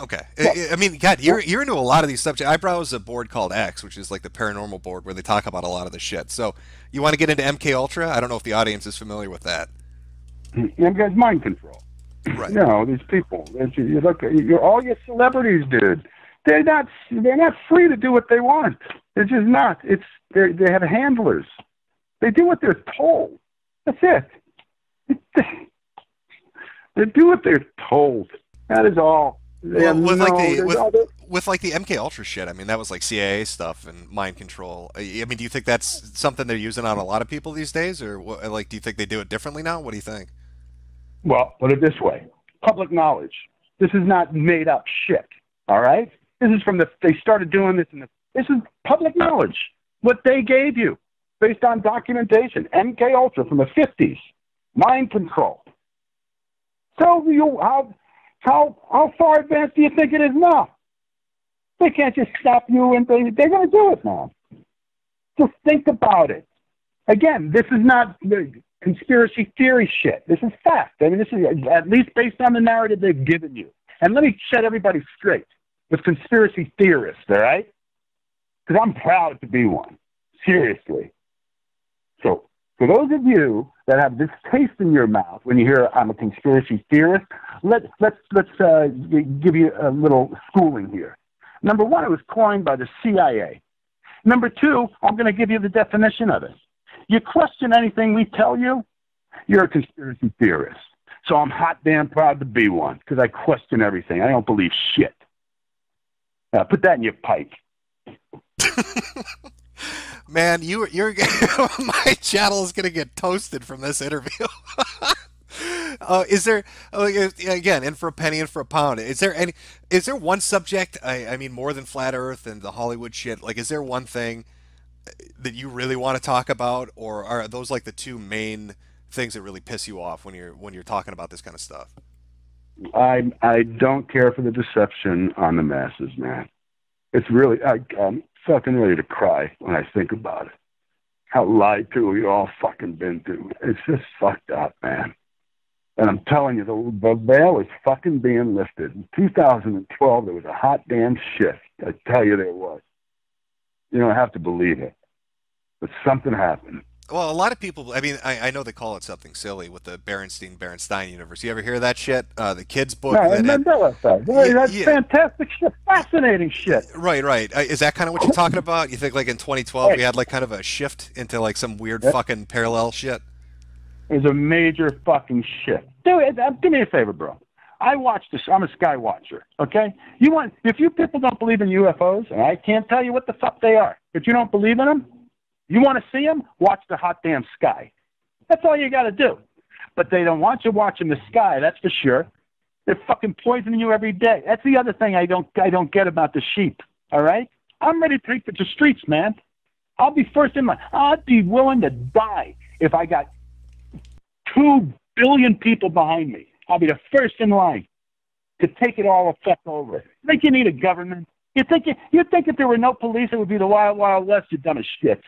Okay. I, I mean, God, you're you're into a lot of these subjects. I browse a board called X, which is like the paranormal board where they talk about a lot of the shit. So, you want to get into MK Ultra? I don't know if the audience is familiar with that. Mm, and guys, mind control. Right. You know, these people. You look, you all your celebrities, dude. They're not. They're not free to do what they want. They're just not. It's. They they have handlers. They do what they're told. That's it. They do what they're told. That is all. Well, with no- like the with, other- with like the MK Ultra shit, I mean, that was like CIA stuff and mind control. I mean, do you think that's something they're using on a lot of people these days, or what, like, do you think they do it differently now? What do you think? Well, put it this way: public knowledge. This is not made up shit. All right. This is from the. They started doing this in the. This is public knowledge. What they gave you, based on documentation. MK Ultra from the fifties. Mind control. So you how how how far advanced do you think it is now? They can't just stop you and they they're going to do it now. Just think about it. Again, this is not conspiracy theory shit. This is fact. I mean, this is at least based on the narrative they've given you. And let me set everybody straight with conspiracy theorists, all right? Because I'm proud to be one. Seriously. So, for those of you that have this taste in your mouth when you hear I'm a conspiracy theorist, let, let's, let's uh, give you a little schooling here. Number one, it was coined by the CIA. Number two, I'm going to give you the definition of it. You question anything we tell you, you're a conspiracy theorist. So I'm hot damn proud to be one because I question everything. I don't believe shit. Uh, put that in your pipe. Man, you you're my channel is gonna get toasted from this interview. uh, is there uh, again, in for a penny, and for a pound? Is there any? Is there one subject? I, I mean, more than flat Earth and the Hollywood shit. Like, is there one thing that you really want to talk about, or are those like the two main things that really piss you off when you're when you're talking about this kind of stuff? I I don't care for the deception on the masses, man. It's really I, I'm fucking ready to cry when I think about it. How lied to we all fucking been to. It's just fucked up, man. And I'm telling you, the, the veil is fucking being lifted. In 2012, there was a hot damn shift. I tell you, there was. You don't have to believe it, but something happened. Well, a lot of people. I mean, I, I know they call it something silly with the Berenstein Berenstein universe. You ever hear that shit? Uh, the kids' book. No, that Mandela effect. Hey, Yeah, that's yeah. fantastic shit. Fascinating shit. Right, right. Uh, Is that kind of what you're talking about? You think like in 2012 we had like kind of a shift into like some weird Yep. fucking parallel shit? is a major fucking shift. Do it. uh, Do me a favor, bro. I watch this. I'm a sky watcher. Okay. You want? If you people don't believe in UFOs, and I can't tell you what the fuck they are, but you don't believe in them, you want to see them? Watch the hot damn sky. That's all you got to do. But they don't want you watching the sky. That's for sure. They're fucking poisoning you every day. That's the other thing I don't I don't get about the sheep. All right. I'm ready to take the streets, man. I'll be first in line. I'd be willing to die if I got two billion people behind me. I'll be the first in line to take it all effect over. You think you need a government? You think you, you think if there were no police, it would be the wild, wild west? You're dumb as shit.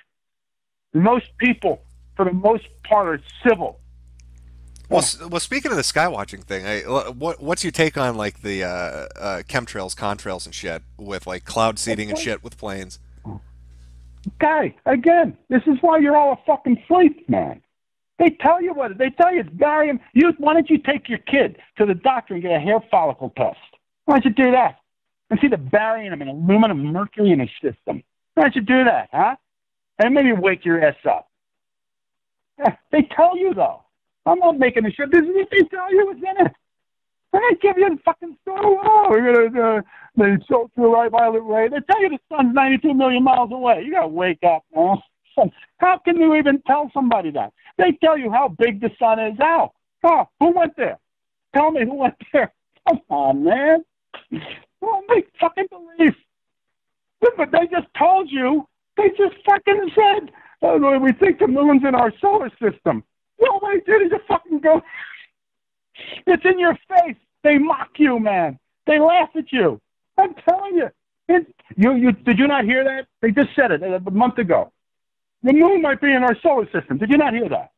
Most people, for the most part, are civil. Well, well, speaking of the sky watching thing, I, what what's your take on like the uh, uh, chemtrails, contrails, and shit with like cloud seeding and shit with planes? Guy, again, this is why you're all a fucking freak, man. They tell you what they tell you. It's Barium. You why don't you take your kid to the doctor and get a hair follicle test? Why don't you do that? And see the barium and aluminum, mercury in his system. Why don't you do that, huh? And maybe wake your ass up. Yeah, they tell you though. I'm not making this shit. This is what they tell you what's in it. They give you the fucking story. Oh, we're gonna uh, the ultraviolet ray. They tell you the sun's 92 million miles away. You gotta wake up, man. How can you even tell somebody that? They tell you how big the sun is. How? Oh, who went there? Tell me who went there. Come on, man. Well, make fucking believe. But they just told you. They just fucking said, oh, we think the moon's in our solar system. No, they did is just fucking go. It's in your face. They mock you, man. They laugh at you. I'm telling you. It, you, you did you not hear that? They just said it a month ago. The moon might be in our solar system. Did you not hear that?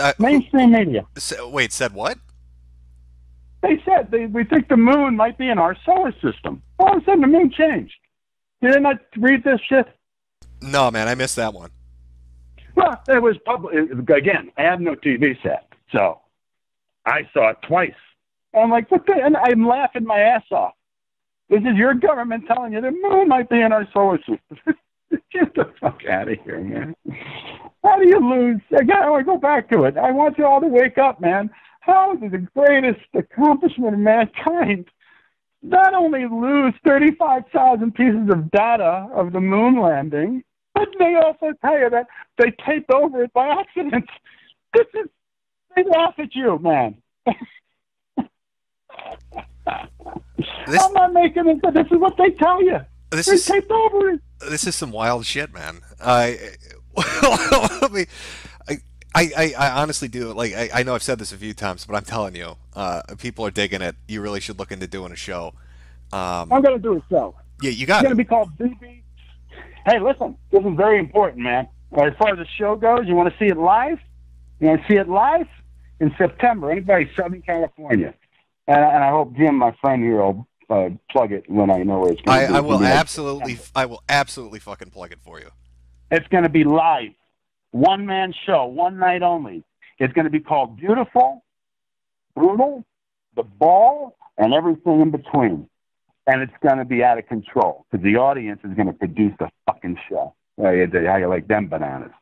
Uh, Mainstream media. wait, said what? They said they, we think the moon might be in our solar system. All of a sudden, the moon changed. Did I not read this shit? No, man, I missed that one. Well, it was public. Again, I have no TV set, so I saw it twice. I'm like, what the? And I'm laughing my ass off. This is your government telling you the moon might be in our solar system. Get the fuck out of here, man. How do you lose? Again, I want to go back to it. I want you all to wake up, man. How is it the greatest accomplishment of mankind? Not only lose 35,000 pieces of data of the moon landing, they also tell you that they taped over it by accident. This is, they laugh at you, man. This- I'm not making it. This is what they tell you. This They is taped over it. this is some wild shit, man. I, I mean, I, I, I honestly do. Like, I, I know I've said this a few times, but I'm telling you, uh, people are digging it. You really should look into doing a show. Um, I'm going to do a show. yeah, you It's got going to be called BB. Hey, listen, this is very important, man. As far as the show goes, you want to see it live? You want to see it live in September? Anybody Southern California? And, and I hope Jim, my friend here, will uh, plug it when I know where it's going I, to be. I will like- absolutely, I will absolutely fucking plug it for you. It's going to be live, one man show, one night only. It's going to be called Beautiful, Brutal, The Ball, and everything in between. And it's going to be out of control because the audience is going to produce the fucking show. How you, how you like them bananas?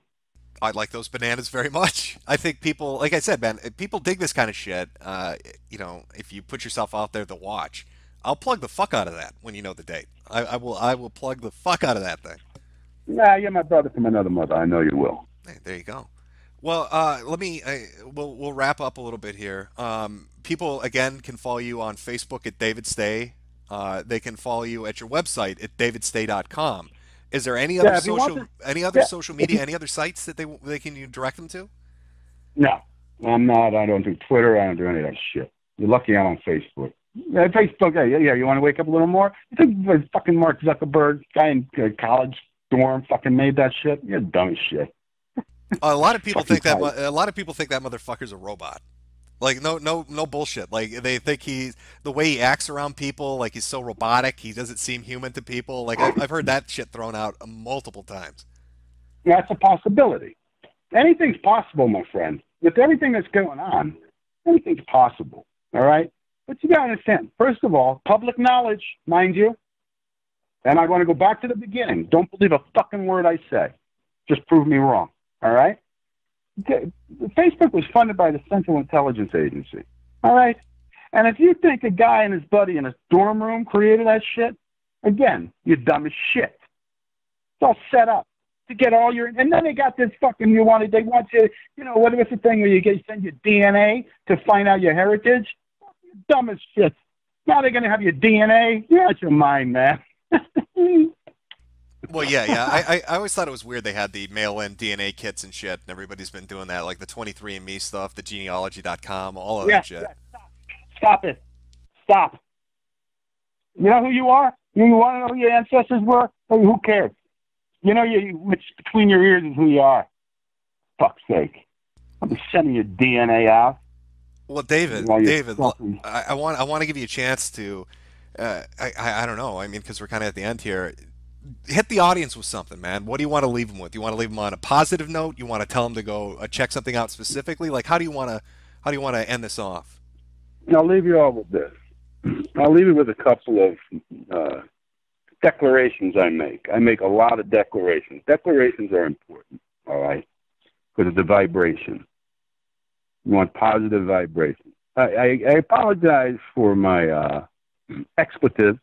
I like those bananas very much. I think people, like I said, man, people dig this kind of shit. Uh, you know, if you put yourself out there to watch, I'll plug the fuck out of that when you know the date. I, I will, I will plug the fuck out of that thing. Yeah, you're my brother from another mother. I know you will. Hey, there you go. Well, uh, let me. I, we'll we'll wrap up a little bit here. Um, people again can follow you on Facebook at David Stay. Uh, they can follow you at your website at davidstay.com. Is there any other want social any other yeah, social media, you- any other sites that they they can you direct them to? No, I'm not. I don't do Twitter. I don't do any of that shit. You're lucky I'm on Facebook. Yeah, Facebook. Yeah, yeah. You want to wake up a little more? You think fucking Mark Zuckerberg, guy in uh, college dorm, fucking made that shit? You're dumb as shit. A lot of people think that tight. a lot of people think that motherfucker's a robot. Like no no no bullshit. Like they think he's the way he acts around people, like he's so robotic. He doesn't seem human to people. Like I've, I've heard that shit thrown out multiple times. Yeah, that's a possibility. Anything's possible, my friend. With everything that's going on, anything's possible. All right? But you got to understand, first of all, public knowledge, mind you. And I want to go back to the beginning. Don't believe a fucking word I say. Just prove me wrong. All right? Facebook was funded by the Central Intelligence Agency. All right? And if you think a guy and his buddy in a dorm room created that shit, again, you're dumb as shit. It's all set up to get all your and then they got this fucking you wanted they want you you know what was the thing where you get send your DNA to find out your heritage? You're dumb as shit. Now they're gonna have your DNA. You're out your mind, man. Well, yeah, yeah. I, I, I always thought it was weird they had the mail-in DNA kits and shit, and everybody's been doing that, like the 23andMe stuff, the genealogy.com, all of yeah, that shit. yeah, stop. Stop it. Stop. You know who you are? You want to know who your ancestors were? Hey, who cares? You know you which between your ears is who you are. Fuck's sake. I'm sending your DNA out. Well, David, David. I, I want I want to give you a chance to, uh, I, I I don't know. I mean, because we're kind of at the end here. Hit the audience with something, man. What do you want to leave them with? You want to leave them on a positive note? You want to tell them to go uh, check something out specifically? Like, how do you want to how do you want to end this off? I'll leave you all with this. I'll leave you with a couple of uh, declarations I make. I make a lot of declarations. Declarations are important, all right, because it's a vibration. You want positive vibration. I, I, I apologize for my uh, expletives,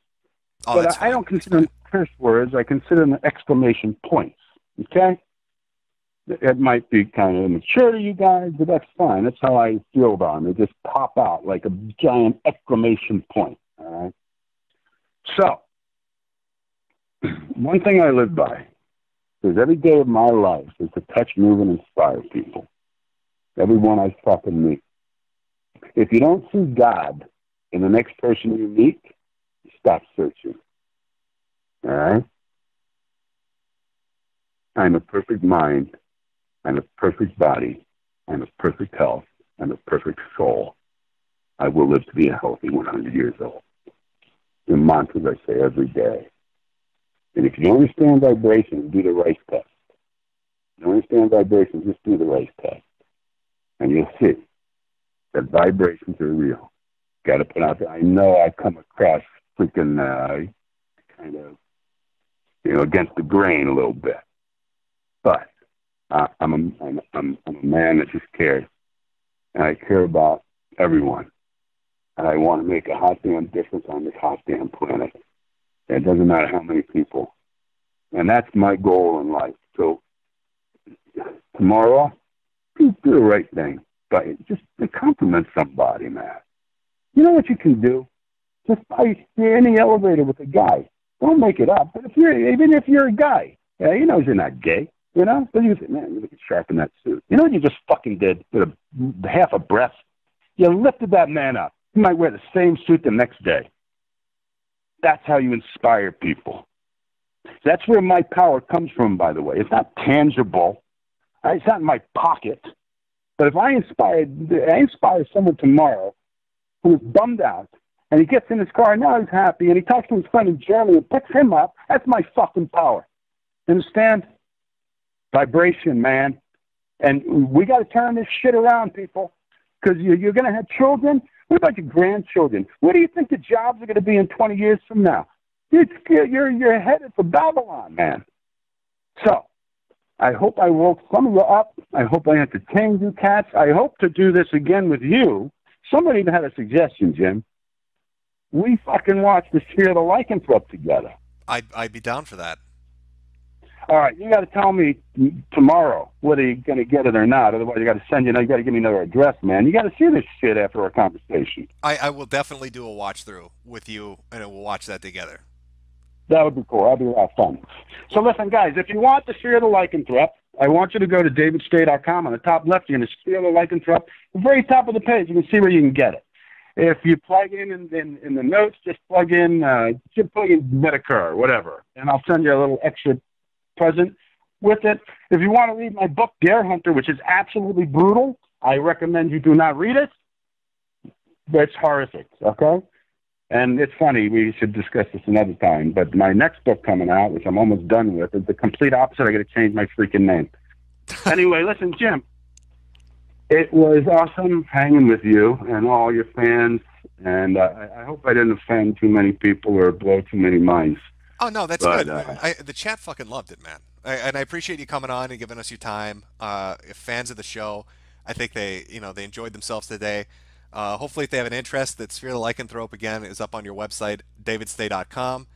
Oh, but I, I don't consider them curse words. I consider them exclamation points. Okay? It might be kind of immature to you guys, but that's fine. That's how I feel about them. They just pop out like a giant exclamation point. All right. So, one thing I live by is every day of my life is to touch, move, and inspire people. Everyone I fucking meet. If you don't see God in the next person you meet, stop searching. All right? I'm a perfect mind. I'm a perfect body. I'm a perfect health. I'm a perfect soul. I will live to be a healthy 100 years old. The mantras I say every day. And if you don't understand vibrations, do the rice test. If you don't understand vibrations, just do the rice test. And you'll see that vibrations are real. Got to put out there. I know I come across freaking uh, kind of, you know, against the grain a little bit. But uh, I'm, a, I'm, I'm, I'm a man that just cares. And I care about everyone. And I want to make a hot damn difference on this hot damn planet. And it doesn't matter how many people. And that's my goal in life. So tomorrow, do, the right thing. But just compliment somebody, man. You know what you can do? Just by you're elevator with a guy. Don't make it up. But if you're even if you're a guy, yeah, he knows you're not gay. You know, but you say, man, you look sharp in that suit. You know what you just fucking did with a half a breath? You lifted that man up. He might wear the same suit the next day. That's how you inspire people. That's where my power comes from, by the way. It's not tangible. Uh, it's not in my pocket. But if I inspire, I inspire someone tomorrow who is bummed out, and he gets in his car and now he's happy, and he talks to his friend in Germany and picks him up, that's my fucking power. Understand? Vibration, man. And we got to turn this shit around, people, because you're, you're going to have children. What about your grandchildren? Where do you think the jobs are going to be in 20 years from now? You're, you're, you're headed for Babylon, man. So, I hope I woke some of you up. I hope I entertained you cats. I hope to do this again with you. Somebody even had a suggestion, Jim. We fucking watch the Sphere of the Lycanthrope together. I'd, I'd be down for that. All right, you got to tell me tomorrow whether you're going to get it or not. Otherwise, you got to send you. know, you got to give me another address, man. You got to see this shit after our conversation. I, I will definitely do a watch through with you, and we'll watch that together. That would be cool. That'd be a lot of fun. So listen, guys, if you want the Sphere of the Lycanthrope, I want you to go to davidstay.com. On the top left, you're going to Sphere of the Lycanthrope. The very top of the page, you can see where you can get it. If you plug in in, in, in the notes, just plug in, uh, just plug in Metokur or whatever, and I'll send you a little extra present with it. If you want to read my book, Dare Hunter, which is absolutely brutal, I recommend you do not read it. It's horrific, okay? And it's funny, we should discuss this another time, but my next book coming out, which I'm almost done with, is the complete opposite. I got to change my freaking name. anyway, listen, Jim, it was awesome hanging with you and all your fans, and uh, I hope I didn't offend too many people or blow too many minds. Oh no, that's but, good. Uh, I, the chat fucking loved it, man. I, and I appreciate you coming on and giving us your time. Uh, fans of the show, I think they, you know, they enjoyed themselves today. Uh, hopefully, if they have an interest, that Sphere of the Lycanthrope again is up on your website, davidstay.com.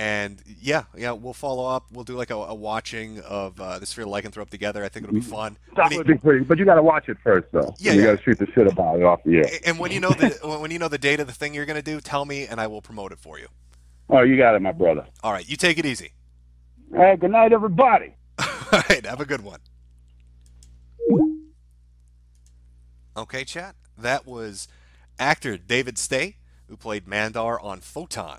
And yeah, yeah, we'll follow up. We'll do like a, a watching of uh, the Sphere Lycanthrope together. I think it'll be mm-hmm. fun. That would be pretty, but you got to watch it first, though. Yeah, you yeah. got to shoot the shit about it off the air. And when you know the when you know the date of the thing you're going to do, tell me, and I will promote it for you. Oh, you got it, my brother. All right, you take it easy. All right, good night, everybody. All right, have a good one. Okay, chat. That was actor David Stay, who played Mandarr on Photon